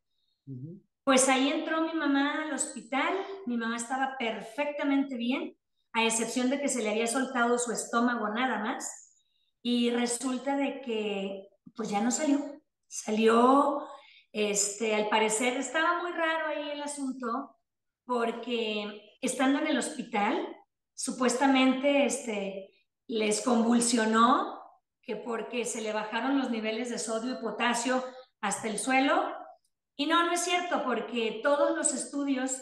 Pues ahí entró mi mamá al hospital, mi mamá estaba perfectamente bien, a excepción de que se le había soltado su estómago nada más, y resulta de que pues ya no salió, salió este, al parecer estaba muy raro ahí el asunto porque estando en el hospital, supuestamente este, les convulsionó que porque se le bajaron los niveles de sodio y potasio hasta el suelo. Y no, no es cierto, porque todos los estudios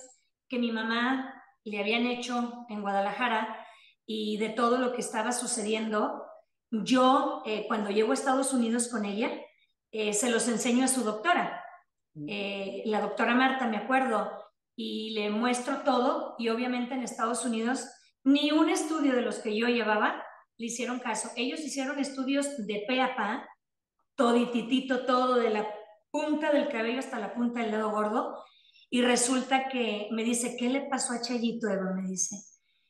que mi mamá le habían hecho en Guadalajara y de todo lo que estaba sucediendo, yo eh, cuando llego a Estados Unidos con ella, eh, se los enseño a su doctora. Eh, la doctora Marta, me acuerdo, y le muestro todo y obviamente en Estados Unidos ni un estudio de los que yo llevaba le hicieron caso. Ellos hicieron estudios de pe a pa, todititito todo, de la punta del cabello hasta la punta del dedo gordo, y resulta que me dice, ¿qué le pasó a Chayito, Eva? Me dice.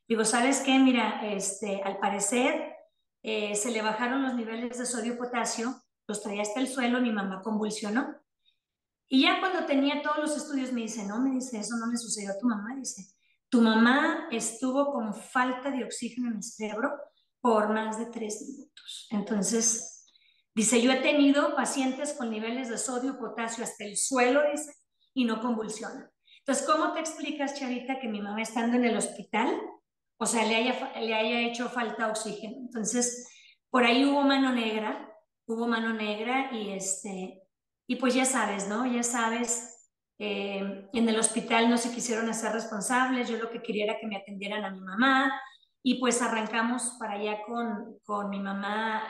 Digo, ¿sabes qué? Mira, este, al parecer eh, se le bajaron los niveles de sodio-potasio, los traía hasta el suelo, mi mamá convulsionó y ya cuando tenía todos los estudios me dice, no, me dice, eso no le sucedió a tu mamá, dice, tu mamá estuvo con falta de oxígeno en el cerebro por más de tres minutos. Entonces, dice, yo he tenido pacientes con niveles de sodio, potasio hasta el suelo, dice, y no convulsionan. Entonces, ¿cómo te explicas, Charita, que mi mamá estando en el hospital, o sea, le haya, le haya hecho falta oxígeno? Entonces, por ahí hubo mano negra, hubo mano negra y este, y pues ya sabes, ¿no? Ya sabes, eh, en el hospital no se quisieron hacer responsables, yo lo que quería era que me atendieran a mi mamá, y pues arrancamos para allá con, con mi mamá,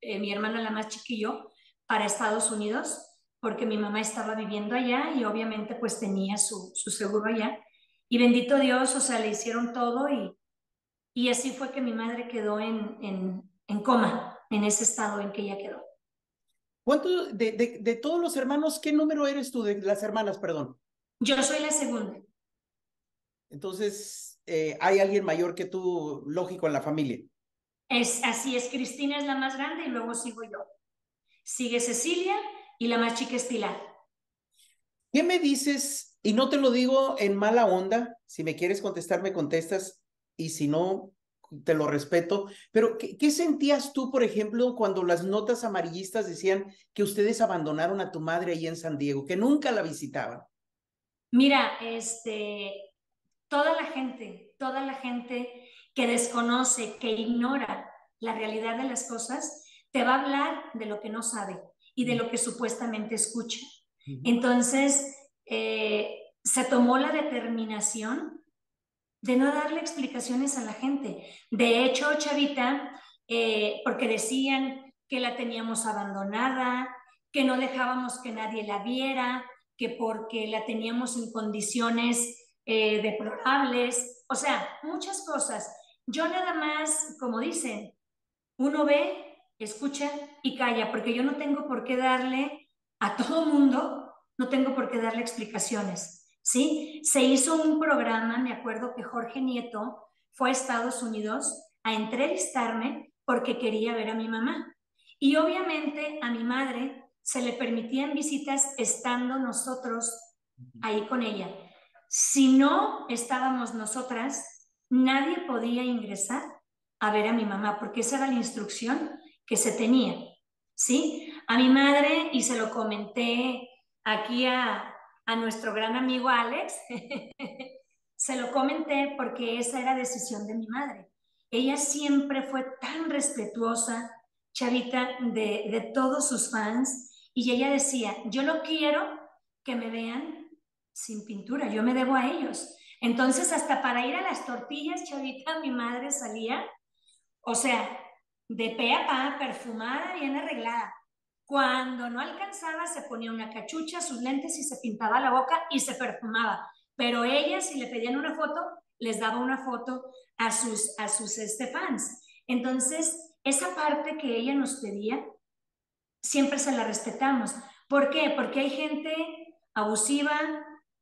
eh, mi hermana la más chiquillo, para Estados Unidos, porque mi mamá estaba viviendo allá y obviamente pues tenía su, su seguro allá. Y bendito Dios, o sea, le hicieron todo y, y así fue que mi madre quedó en, en, en coma, en ese estado en que ella quedó. ¿Cuánto de, de, de, todos los hermanos, qué número eres tú de las hermanas, perdón? Yo soy la segunda. Entonces, eh, ¿hay alguien mayor que tú, lógico, en la familia? Es, así es, Cristina es la más grande y luego sigo yo. Sigue Cecilia y la más chica es Pilar. ¿Qué me dices? Y no te lo digo en mala onda, si me quieres contestar, me contestas, y si no, te lo respeto, pero ¿qué, ¿qué, sentías tú, por ejemplo, cuando las notas amarillistas decían que ustedes abandonaron a tu madre ahí en San Diego, que nunca la visitaban? Mira, este, toda la gente, toda la gente que desconoce, que ignora la realidad de las cosas, te va a hablar de lo que no sabe y de lo que supuestamente escucha. Entonces, eh, se tomó la determinación de no darle explicaciones a la gente. De hecho, Chavita, eh, porque decían que la teníamos abandonada, que no dejábamos que nadie la viera, que porque la teníamos en condiciones eh, deplorables, o sea, muchas cosas. Yo nada más, como dicen, uno ve, escucha y calla, porque yo no tengo por qué darle a todo mundo, no tengo por qué darle explicaciones, ¿sí? Se hizo un programa, me acuerdo que Jorge Nieto fue a Estados Unidos a entrevistarme porque quería ver a mi mamá. Y obviamente a mi madre se le permitían visitas estando nosotros ahí con ella. Si no estábamos nosotras, nadie podía ingresar a ver a mi mamá, porque esa era la instrucción que se tenía, ¿sí? A mi madre, y se lo comenté aquí a, a nuestro gran amigo Alex, se lo comenté porque esa era decisión de mi madre. Ella siempre fue tan respetuosa, Chavita, de, de todos sus fans, y ella decía, yo no quiero que me vean sin pintura, yo me debo a ellos. Entonces, hasta para ir a las tortillas, chavita, mi madre salía, o sea, de pe a pa, perfumada, bien arreglada. Cuando no alcanzaba, se ponía una cachucha, sus lentes y se pintaba la boca y se perfumaba. Pero ella, si le pedían una foto, les daba una foto a sus, a sus este, fans. Entonces, esa parte que ella nos pedía, siempre se la respetamos. ¿Por qué? Porque hay gente abusiva,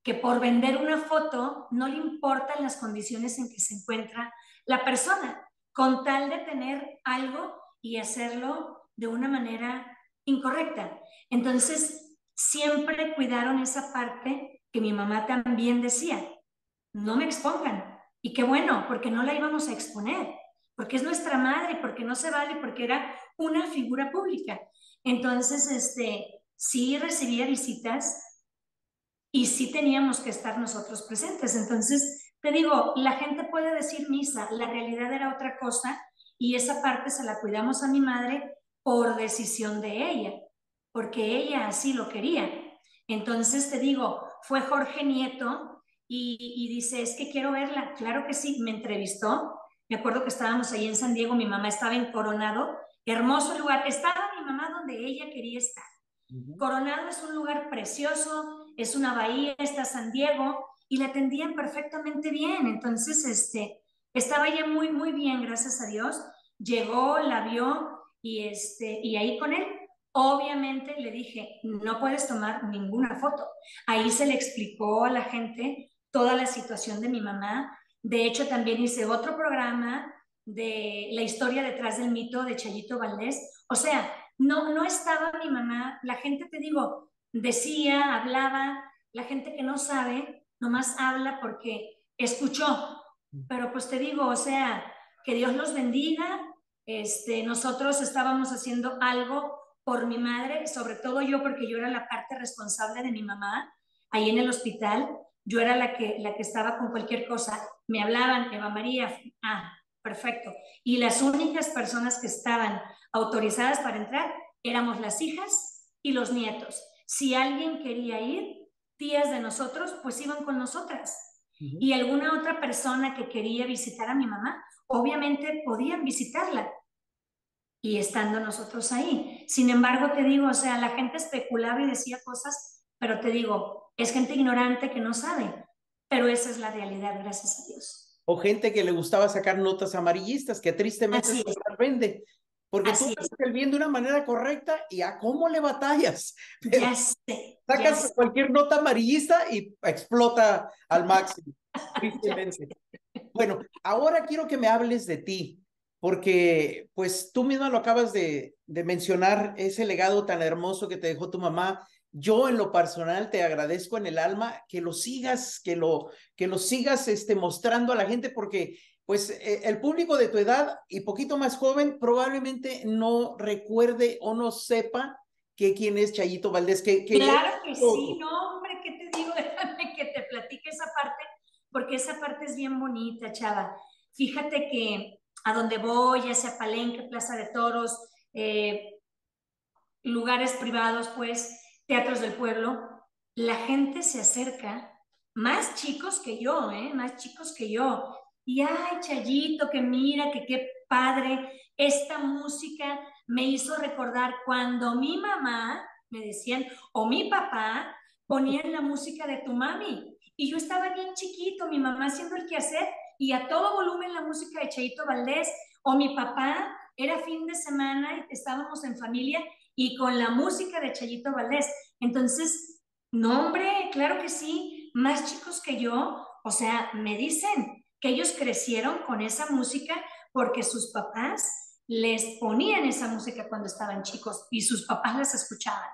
que por vender una foto no le importan las condiciones en que se encuentra la persona, con tal de tener algo y hacerlo de una manera incorrecta. Entonces, siempre cuidaron esa parte que mi mamá también decía, no me expongan. Y qué bueno, porque no la íbamos a exponer, porque es nuestra madre, porque no se vale, porque era una figura pública. Entonces, este, sí recibía visitas y sí teníamos que estar nosotros presentes. Entonces, te digo, la gente puede decir misa, la realidad era otra cosa y esa parte se la cuidamos a mi madre por decisión de ella, porque ella así lo quería. Entonces, te digo, fue Jorge Nieto y, dice, es que quiero verla. Claro que sí, me entrevistó. Me acuerdo que estábamos ahí en San Diego, mi mamá estaba en Coronado, hermoso lugar. Estaba mi mamá donde ella quería estar. Coronado es un lugar precioso, es una bahía, está San Diego, y la atendían perfectamente bien. Entonces, este, estaba ella muy, muy bien, gracias a Dios. Llegó, la vio y, este, y ahí con él, obviamente le dije, no puedes tomar ninguna foto. Ahí se le explicó a la gente toda la situación de mi mamá. De hecho, también hice otro programa de la historia detrás del mito de Chayito Valdés. O sea, no, no estaba mi mamá, la gente, te digo, decía, hablaba, la gente que no sabe, nomás habla porque escuchó. Pero pues te digo, o sea, que Dios los bendiga. Este, nosotros estábamos haciendo algo por mi madre, sobre todo yo, porque yo era la parte responsable de mi mamá ahí en el hospital. Yo era la que, la que estaba con cualquier cosa. Me hablaban, Eva María, ah, perfecto. Y las únicas personas que estaban autorizadas para entrar éramos las hijas y los nietos. Si alguien quería ir, tías de nosotros, pues iban con nosotras. Y alguna otra persona que quería visitar a mi mamá, obviamente podían visitarla y estando nosotros ahí. Sin embargo, te digo, o sea, la gente especulaba y decía cosas, pero te digo, es gente ignorante que no sabe, pero esa es la realidad, gracias a Dios. O gente que le gustaba sacar notas amarillistas, que tristemente se vende. Porque tú estás el bien de una manera correcta y a cómo le batallas. ya sé. Sacas cualquier nota amarillista y explota al máximo, tristemente. Bueno, ahora quiero que me hables de ti, porque pues tú misma lo acabas de, de mencionar, ese legado tan hermoso que te dejó tu mamá. Yo en lo personal te agradezco en el alma que lo sigas, que lo, que lo sigas este, mostrando a la gente, porque pues eh, el público de tu edad y poquito más joven probablemente no recuerde o no sepa que quién es Chayito Valdés. Que, claro que sí, no, hombre, ¿qué te digo? Déjame que te platique esa parte, porque esa parte es bien bonita, chava. Fíjate que a donde voy, ya sea Palenque, Plaza de Toros, eh, lugares privados, pues, teatros del pueblo, la gente se acerca, más chicos que yo, ¿eh? Más chicos que yo. Y, ay, Chayito, que mira, que qué padre, esta música me hizo recordar cuando mi mamá, me decían, o mi papá, ponían la música de tu mami. Y yo estaba bien chiquito, mi mamá haciendo el quehacer y a todo volumen la música de Chayito Valdés, o mi papá, era fin de semana y estábamos en familia y con la música de Chayito Valdés. Entonces, no, hombre, claro que sí, más chicos que yo, o sea, me dicen que ellos crecieron con esa música porque sus papás les ponían esa música cuando estaban chicos y sus papás las escuchaban.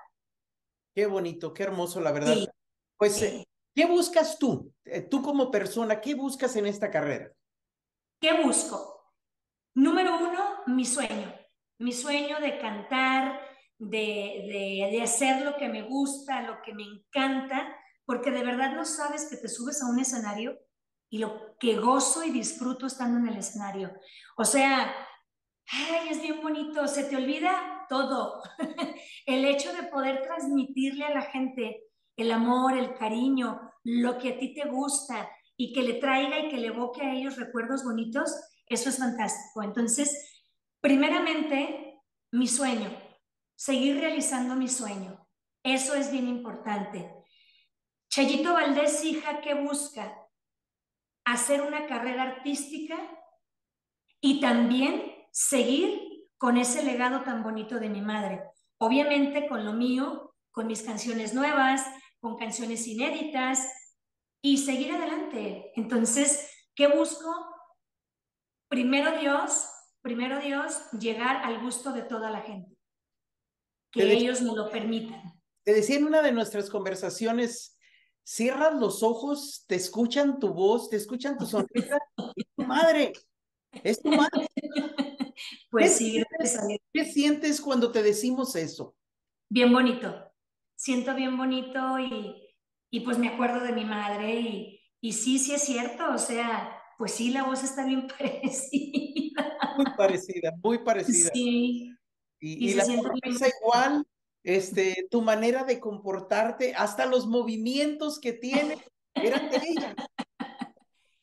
Qué bonito, qué hermoso, la verdad. pues eh, ¿Qué buscas tú? Eh, tú como persona, ¿qué buscas en esta carrera? ¿Qué busco? Número uno, mi sueño. Mi sueño de cantar, de, de, hacer lo que me gusta, lo que me encanta, porque de verdad no sabes que te subes a un escenario y lo que gozo y disfruto estando en el escenario. O sea, ay, es bien bonito, se te olvida todo. el hecho de poder transmitirle a la gente el amor, el cariño, lo que a ti te gusta y que le traiga y que le evoque a ellos recuerdos bonitos, eso es fantástico. Entonces, primeramente, mi sueño, seguir realizando mi sueño. Eso es bien importante. Chayito Valdés, hija, ¿qué busca? Hacer una carrera artística y también seguir con ese legado tan bonito de mi madre. Obviamente con lo mío, con mis canciones nuevas, con canciones inéditas y seguir adelante. Entonces, ¿qué busco? Primero Dios, primero Dios, llegar al gusto de toda la gente. Que ellos me lo permitan. Te decía en una de nuestras conversaciones, cierras los ojos, te escuchan tu voz, te escuchan tu sonrisa y tu madre. Es tu madre. Pues sí, ¿Qué sientes cuando te decimos eso? Bien bonito siento bien bonito y, y pues me acuerdo de mi madre y, y sí, sí es cierto, o sea, pues sí, la voz está bien parecida. Muy parecida, muy parecida. Sí. Y, y, la sonrisa igual, este, tu manera de comportarte, hasta los movimientos que tiene, eran de ella.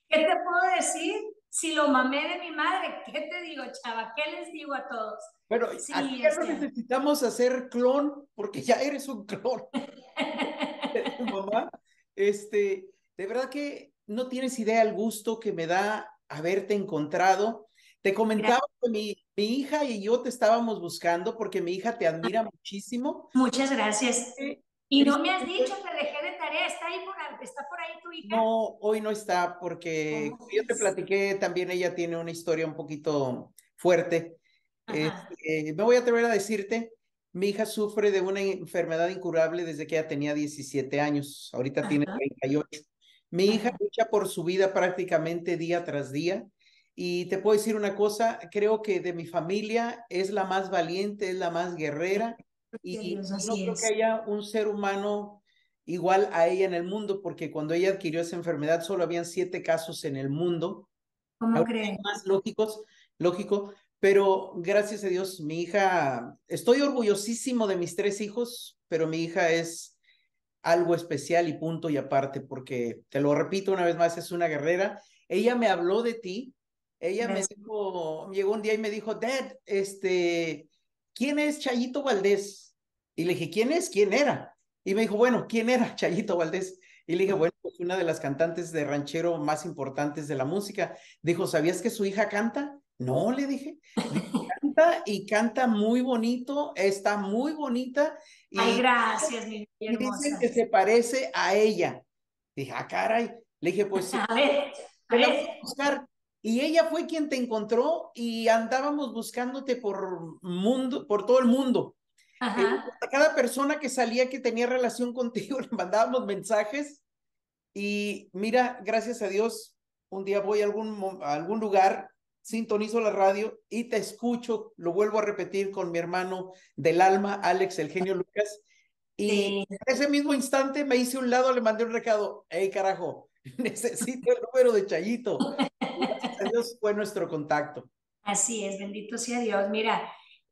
¿Qué te puedo decir? Si lo mamé de mi madre, ¿qué te digo, chava? ¿Qué les digo a todos? Bueno, aquí ya no necesitamos hacer clon, porque ya eres un clon tu mamá. Este, de verdad que no tienes idea el gusto que me da haberte encontrado. Te comentaba que mi, mi, hija y yo te estábamos buscando porque mi hija te admira muchísimo. Muchas gracias. Y no me has dicho, te dejé de tarea, ¿está, ahí por, ¿está por ahí tu hija? No, hoy no está porque yo te platiqué, también ella tiene una historia un poquito fuerte este, me voy a atrever a decirte, mi hija sufre de una enfermedad incurable desde que ella tenía 17 años, ahorita tiene 38. Mi hija lucha por su vida prácticamente día tras día. Y te puedo decir una cosa, creo que de mi familia es la más valiente, es la más guerrera y no creo que haya un ser humano igual a ella en el mundo, porque cuando ella adquirió esa enfermedad solo habían siete casos en el mundo. ¿Cómo creen? Más lógicos, lógico, pero gracias a Dios, mi hija, estoy orgullosísimo de mis tres hijos, pero mi hija es algo especial y punto y aparte, porque te lo repito una vez más, es una guerrera. Ella me habló de ti ella me dijo, llegó un día y me dijo, Dad, este, ¿quién es Chayito Valdés? Y le dije, ¿quién es? ¿Quién era? Y me dijo, bueno, ¿quién era Chayito Valdés? Y le dije, bueno, pues una de las cantantes de ranchero más importantes de la música. Dijo, ¿sabías que su hija canta? No, le dije. canta y canta muy bonito, está muy bonita. Y, Ay, gracias, mi Y dice que se parece a ella. Dije, ah, caray. Le dije, pues sí. A ver, a ver. buscar. Y ella fue quien te encontró y andábamos buscándote por mundo, por todo el mundo. Ajá. A cada persona que salía que tenía relación contigo le mandábamos mensajes y mira, gracias a Dios, un día voy a algún, a algún lugar, sintonizo la radio y te escucho, lo vuelvo a repetir con mi hermano del alma, Alex, el genio Lucas, y Sí. en ese mismo instante me hice un lado, le mandé un recado, hey carajo, necesito el número de Chayito. Dios fue nuestro contacto. Así es, bendito sea Dios. Mira,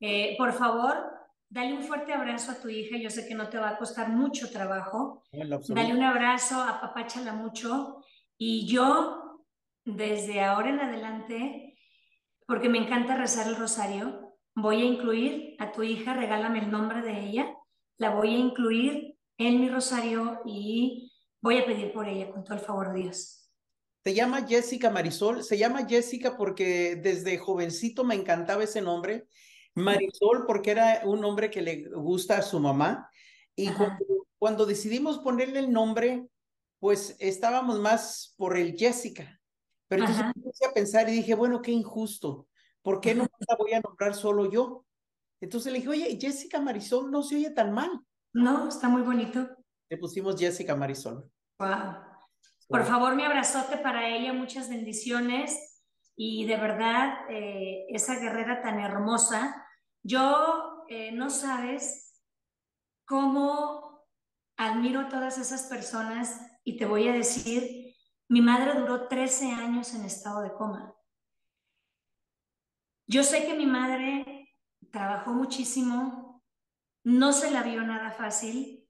eh, por favor, dale un fuerte abrazo a tu hija. Yo sé que no te va a costar mucho trabajo. Dale un abrazo, apapáchala mucho. Y yo, desde ahora en adelante, porque me encanta rezar el rosario, voy a incluir a tu hija, regálame el nombre de ella, la voy a incluir en mi rosario y voy a pedir por ella con todo el favor de Dios. Se llama Jessica Marisol, se llama Jessica porque desde jovencito me encantaba ese nombre, Marisol porque era un nombre que le gusta a su mamá y cuando decidimos ponerle el nombre, pues estábamos más por el Jessica, pero entonces Ajá. empecé a pensar y dije, bueno, qué injusto, ¿por qué no la voy a nombrar solo yo? Entonces le dije, oye, Jessica Marisol no se oye tan mal. No, está muy bonito. Le pusimos Jessica Marisol. Wow. Por favor, mi abrazote para ella, muchas bendiciones y de verdad, eh, esa guerrera tan hermosa. Yo eh, no sabes cómo admiro a todas esas personas y te voy a decir, mi madre duró 13 años en estado de coma. Yo sé que mi madre trabajó muchísimo, no se la vio nada fácil.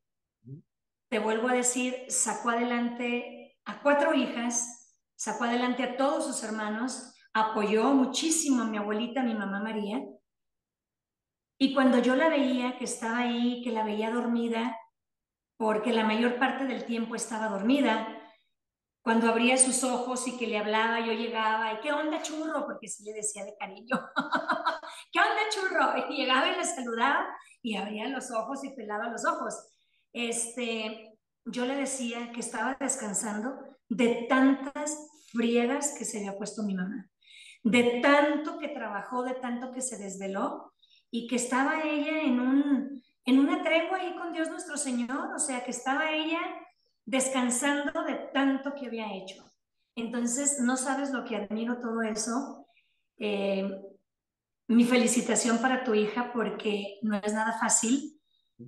Te vuelvo a decir, sacó adelante a cuatro hijas, sacó adelante a todos sus hermanos, apoyó muchísimo a mi abuelita, a mi mamá María. Y cuando yo la veía, que estaba ahí, que la veía dormida, porque la mayor parte del tiempo estaba dormida, cuando abría sus ojos y que le hablaba, yo llegaba, y qué onda churro, porque sí le decía de cariño, qué onda churro, y llegaba y le saludaba y abría los ojos y pelaba los ojos. Este, yo le decía que estaba descansando de tantas friegas que se había puesto mi mamá, de tanto que trabajó, de tanto que se desveló y que estaba ella en, un, en una tregua ahí con Dios nuestro Señor, o sea, que estaba ella descansando de tanto que había hecho. Entonces, no sabes lo que admiro todo eso. Eh, mi felicitación para tu hija porque no es nada fácil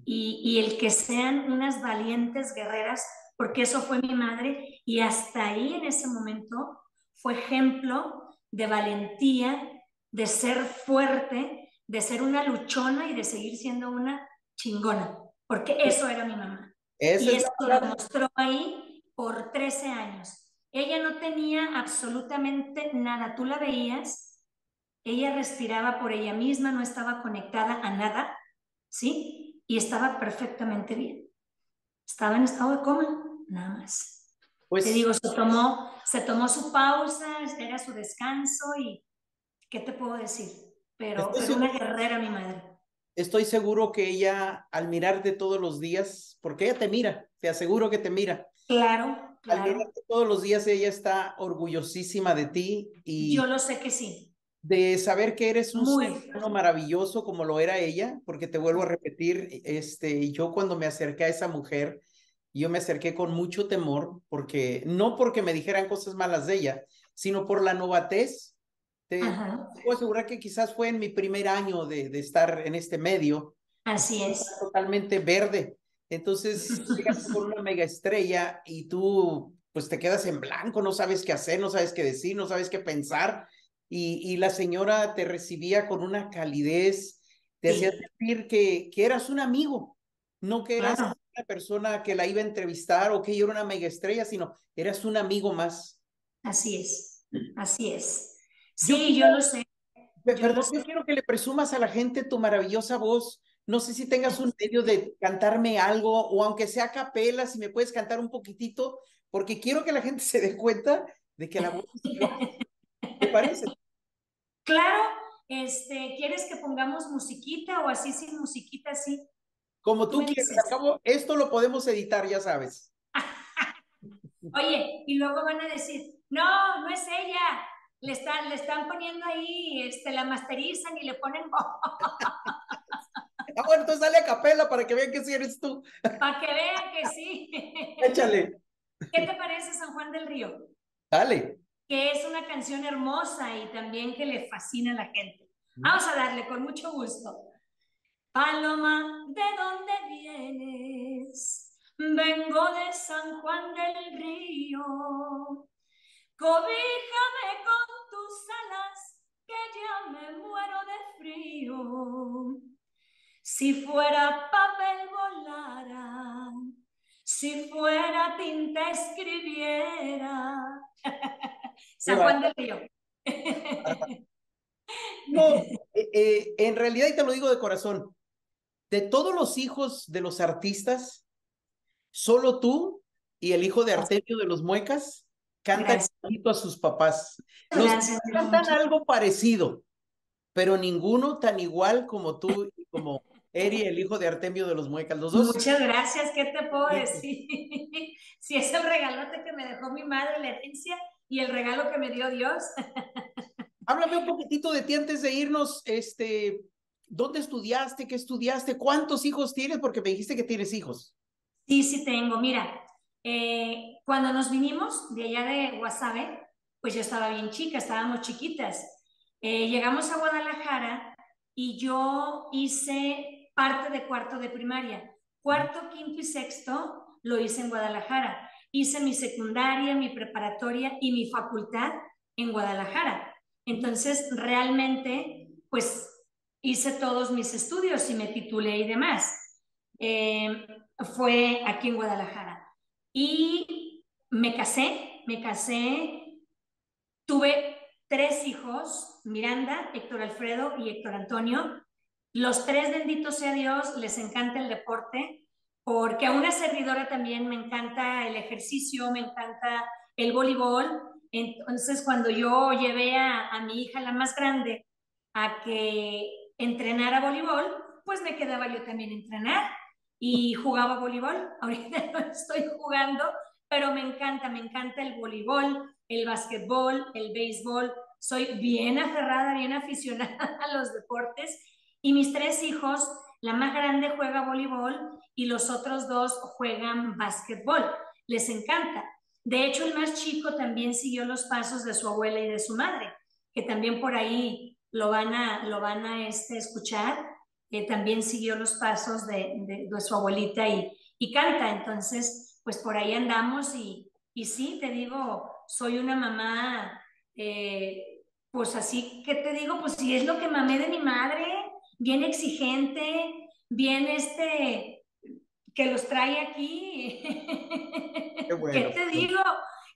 y, y, el que sean unas valientes guerreras, porque eso fue mi madre y hasta ahí en ese momento fue ejemplo de valentía, de ser fuerte, de ser una luchona y de seguir siendo una chingona, porque eso era mi mamá. Esa y es eso la- lo mostró ahí por 13 años. Ella no tenía absolutamente nada, tú la veías, ella respiraba por ella misma, no estaba conectada a nada, ¿sí? Y estaba perfectamente bien. Estaba en estado de coma, nada más. Pues Te digo, se tomó, se tomó su pausa, era su descanso y ¿qué te puedo decir? Pero, pero una guerrera mi madre. estoy seguro que ella, al mirarte todos los días, porque ella te mira, te aseguro que te mira. Claro, Al mirarte todos los días, ella está orgullosísima de ti y Yo lo sé que sí. De saber que eres un Muy. ser humano maravilloso como lo era ella, porque te vuelvo a repetir, este, yo cuando me acerqué a esa mujer, yo me acerqué con mucho temor, porque no porque me dijeran cosas malas de ella, sino por la novatez. Te Ajá, puedo asegurar que quizás fue en mi primer año de, de estar en este medio, así es. totalmente verde. Entonces, llegas con una mega estrella y tú pues te quedas en blanco, no sabes qué hacer, no sabes qué decir, no sabes qué pensar. Y, y la señora te recibía con una calidez, te Sí. hacía sentir que, que eras un amigo, no que eras una persona que la iba a entrevistar o que yo era una mega estrella, sino eras un amigo más. Así es, así es. Sí, yo, lo sé. Perdón, yo quiero que le presumas a la gente tu maravillosa voz. No sé si tengas un medio de cantarme algo o aunque sea a capela, si me puedes cantar un poquitito, porque quiero que la gente se dé cuenta de que la voz es. ¿Te parece? Claro, este, ¿quieres que pongamos musiquita o así sin musiquita, sí? Como tú quieras, acabo, esto lo podemos editar, ya sabes. Oye, y luego van a decir, no, no es ella, le están, le están poniendo ahí, este, la masterizan y le ponen... Ah, bueno, entonces dale a capela para que vean que sí eres tú. Para que vean que sí. Échale. ¿Qué te parece San Juan del Río? Dale. Que es una canción hermosa y también que le fascina a la gente. Vamos a darle con mucho gusto. Paloma, ¿de dónde vienes? Vengo de San Juan del Río. Cobíjame con tus alas, que ya me muero de frío. Si fuera papel volara, si fuera tinta escribiera. San Juan del Río. No, eh, eh, en realidad, y te lo digo de corazón, de todos los hijos de los artistas, solo tú y el hijo de Artemio de los Muecas cantan a sus papás. Los cantan algo parecido, pero ninguno tan igual como tú y como Eri, el hijo de Artemio de los Muecas. Los dos. Muchas gracias, ¿qué te puedo decir? si es el regalote que me dejó mi madre, la herencia, y el regalo que me dio Dios. Háblame un poquitito de ti antes de irnos, este, ¿Dónde estudiaste? ¿Qué estudiaste? ¿Cuántos hijos tienes? Porque me dijiste que tienes hijos. Sí, sí tengo. Mira, eh, cuando nos vinimos de allá de Guasave, pues yo estaba bien chica, estábamos chiquitas. Eh, llegamos a Guadalajara y yo hice parte de cuarto de primaria. Cuarto, quinto y sexto lo hice en Guadalajara. Hice mi secundaria, mi preparatoria y mi facultad en Guadalajara. Entonces, realmente, pues hice todos mis estudios y me titulé y demás. Eh, fue aquí en Guadalajara. Y me casé, me casé, tuve tres hijos, Miranda, Héctor Alfredo y Héctor Antonio. Los tres, bendito sea Dios, les encanta el deporte, porque a una servidora también me encanta el ejercicio, me encanta el voleibol. Entonces, cuando yo llevé a, a mi hija, la más grande, a que entrenar a voleibol, pues me quedaba yo también entrenar y jugaba voleibol. Ahorita no estoy jugando, pero me encanta, me encanta el voleibol, el básquetbol, el béisbol. Soy bien aferrada, bien aficionada a los deportes y mis tres hijos, la más grande juega voleibol y los otros dos juegan básquetbol. Les encanta. De hecho, el más chico también siguió los pasos de su abuela y de su madre, que también por ahí lo van a, lo van a este, escuchar. Eh, también siguió los pasos de, su abuelita y, y, canta. Entonces, pues por ahí andamos y, y sí, te digo, soy una mamá, eh, pues así, ¿qué te digo? Pues si es lo que mamé de mi madre, bien exigente, bien este, que los trae aquí. Qué, ¿Qué te digo?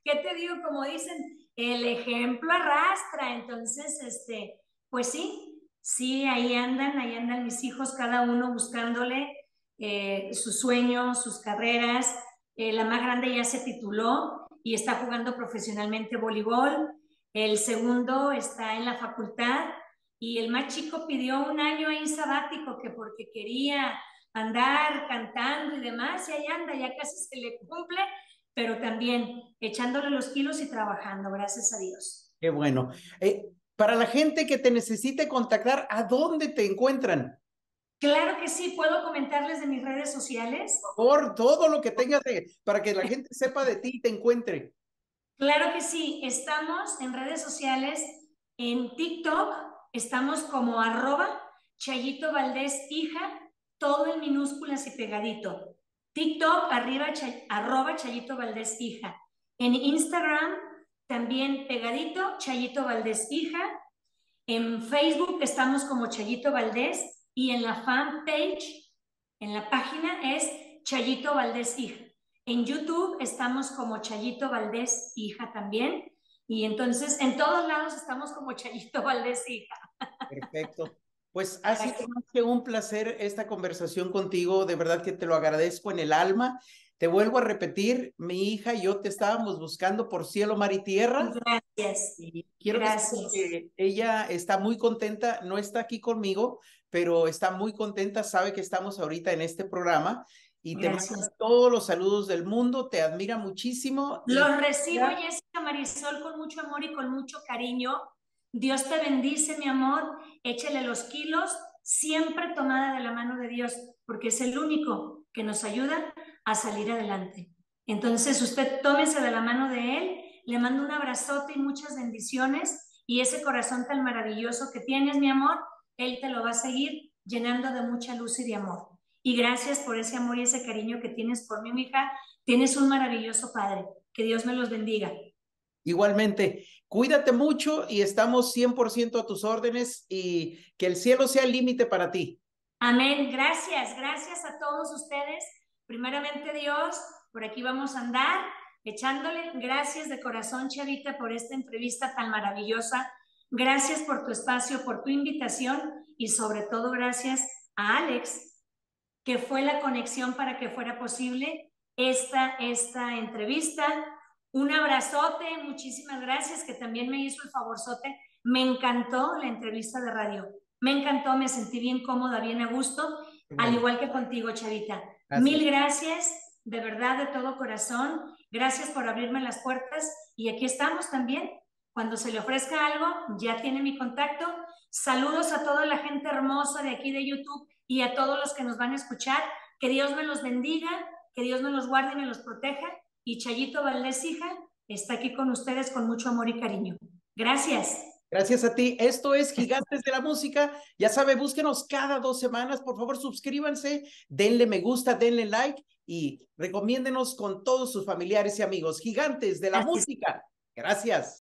¿Qué te digo? Como dicen, el ejemplo arrastra. Entonces, este, pues sí, sí, ahí andan, ahí andan mis hijos, cada uno buscándole eh, sus sueños, sus carreras. Eh, la más grande ya se tituló y está jugando profesionalmente voleibol. El segundo está en la facultad y el más chico pidió un año ahí sabático que porque quería andar cantando y demás, y ahí anda, ya casi se le cumple, pero también echándole los kilos y trabajando, gracias a Dios. Qué bueno. Eh, para la gente que te necesite contactar, ¿a dónde te encuentran? Claro que sí, puedo comentarles de mis redes sociales. Por favor, todo lo que tengas para que la gente sepa de ti y te encuentre. Claro que sí, estamos en redes sociales, en TikTok, estamos como arroba Chayito Valdés hija, todo en minúsculas y pegadito. TikTok arriba arroba Chayito Valdés hija. En Instagram también pegadito, Chayito Valdés Hija. En Facebook estamos como Chayito Valdés y en la fanpage, en la página es Chayito Valdés Hija. En YouTube estamos como Chayito Valdés Hija también. Y entonces en todos lados estamos como Chayito Valdés hija. Perfecto. Pues ha sido más que un placer esta conversación contigo, de verdad que te lo agradezco en el alma. Te vuelvo a repetir, mi hija y yo te estábamos buscando por cielo, mar y tierra. Gracias. Y quiero Gracias. que ella está muy contenta, no está aquí conmigo, pero está muy contenta, sabe que estamos ahorita en este programa y te mando todos los saludos del mundo, te admira muchísimo. Los recibo, Jessica Marisol, con mucho amor y con mucho cariño. Dios te bendice, mi amor. Échale los kilos, siempre tomada de la mano de Dios, porque es el único que nos ayuda a salir adelante. Entonces, usted tómese de la mano de Él, le mando un abrazote y muchas bendiciones, y ese corazón tan maravilloso que tienes, mi amor, Él te lo va a seguir llenando de mucha luz y de amor. Y gracias por ese amor y ese cariño que tienes por mí, mi hija. Tienes un maravilloso Padre. Que Dios me los bendiga. Igualmente, cuídate mucho y estamos 100% a tus órdenes y que el cielo sea el límite para ti. Amén. Gracias, gracias a todos ustedes. Primeramente Dios, por aquí vamos a andar echándole gracias de corazón, Chavita, por esta entrevista tan maravillosa. Gracias por tu espacio, por tu invitación y sobre todo gracias a Alex que fue la conexión para que fuera posible esta, esta entrevista. Un abrazote, muchísimas gracias, que también me hizo el favorzote. Me encantó la entrevista de radio. Me encantó, me sentí bien cómoda, bien a gusto, al igual que contigo, Chavita. Mil gracias, de verdad, de todo corazón. Gracias por abrirme las puertas y aquí estamos también. Cuando se le ofrezca algo, ya tiene mi contacto. Saludos a toda la gente hermosa de aquí de YouTube y a todos los que nos van a escuchar. Que Dios me los bendiga, que Dios me los guarde y me los proteja. Y Chayito Valdés, hija, está aquí con ustedes con mucho amor y cariño. Gracias. Gracias a ti. Esto es Gigantes de la Música. Ya sabe, búsquenos cada dos semanas. Por favor, suscríbanse, denle me gusta, denle like y recomiéndenos con todos sus familiares y amigos. Gigantes de la Música. Gracias.